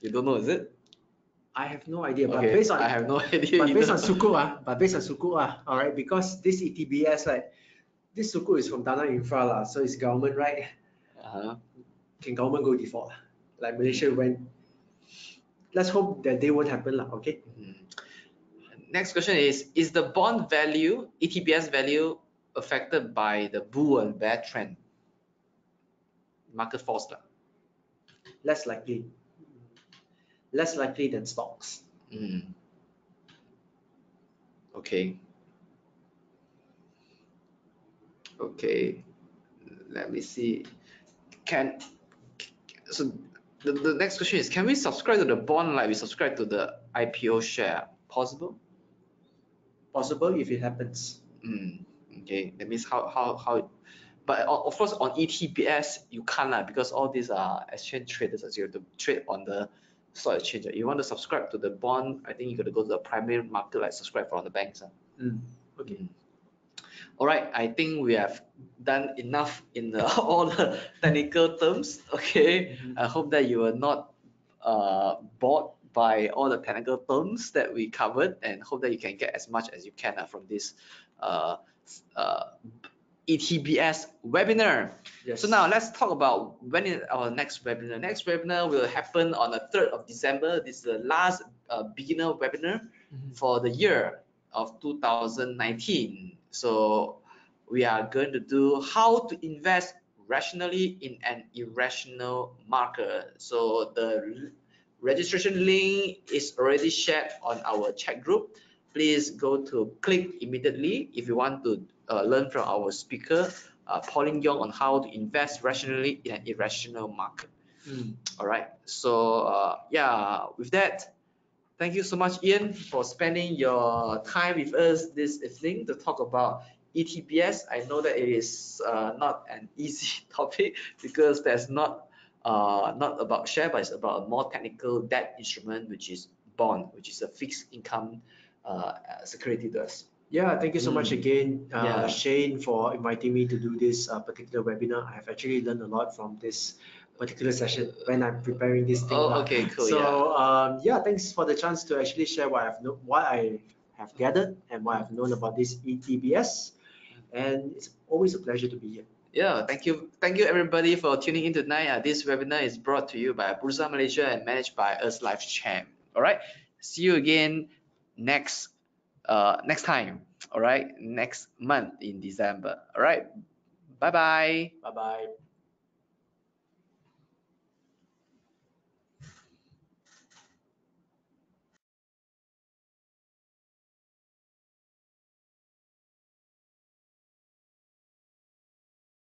Speaker 1: you don't know, is it?
Speaker 2: I have no idea, but
Speaker 1: Okay,
Speaker 2: based on
Speaker 1: I have no idea.
Speaker 2: but based on
Speaker 1: either.
Speaker 2: Sukuk, ah, but based on Sukuk, ah, all right, because this ETBS, right, this Sukuk is from Dana Infra, lah, so it's government, right?
Speaker 1: Uh-huh.
Speaker 2: Can government go default? Like Malaysia went. Let's hope that they won't happen, lah, okay?
Speaker 1: Mhm. Next question is, is the bond value, ETBS value affected by the bull and bear trend? Market force lah.
Speaker 2: Less likely. Less likely than stocks.
Speaker 1: Mm. Okay. Okay. Let me see. Can so the, the next question is can we subscribe to the bond like we subscribe to the IPO share? Possible?
Speaker 2: Possible if it happens.
Speaker 1: Mm. Okay. That means how how how but of course on ETBS you can't lah because all these are exchange traders as you have to trade on the stock exchange. You want to subscribe to the bond, I think you got to go to the primary market like subscribe from the banks. ah.
Speaker 2: Mm, Okay.
Speaker 1: Mm. All right, I think we have done enough in the, all the technical terms. Okay,
Speaker 2: Mhm.
Speaker 1: I hope that you are not uh, bored by all the technical terms that we covered, and hope that you can get as much as you can uh, from this uh, uh, ETBS webinar.
Speaker 2: Yes.
Speaker 1: So now let's talk about when is our next webinar. Next webinar will happen on the 3rd of December. This is the last uh, beginner webinar
Speaker 2: Mhm.
Speaker 1: for the year of 2019. So we are going to do how to invest rationally in an irrational market. So the registration link is already shared on our chat group. Please go to click immediately if you want to uh, learn from our speaker, uh, Pauline Yong, on how to invest rationally in an irrational market.
Speaker 2: Mm.
Speaker 1: All right. So uh, yeah, with that, thank you so much, Ian, for spending your time with us this evening to talk about ETBS. I know that it is uh, not an easy topic because there's not uh, not about share, but it's about a more technical debt instrument, which is bond, which is a fixed income uh, security to us.
Speaker 2: Yeah, thank you so much
Speaker 1: Mm.
Speaker 2: again, uh,
Speaker 1: Yeah.
Speaker 2: Shane, for inviting me to do this uh, particular webinar. I have actually learned a lot from this particular session when I'm preparing this thing.
Speaker 1: Oh, okay, cool.
Speaker 2: so
Speaker 1: yeah.
Speaker 2: um, yeah, thanks for the chance to actually share what I've what I have gathered and what I've known about this ETBS, and it's always a pleasure to be here.
Speaker 1: Yeah, thank you. Thank you everybody for tuning in tonight. Uh, this webinar is brought to you by Bursa Malaysia and managed by Us LifeChamp. All right. See you again next uh next time. All right. Next month in December. All right. Bye bye.
Speaker 2: Bye bye.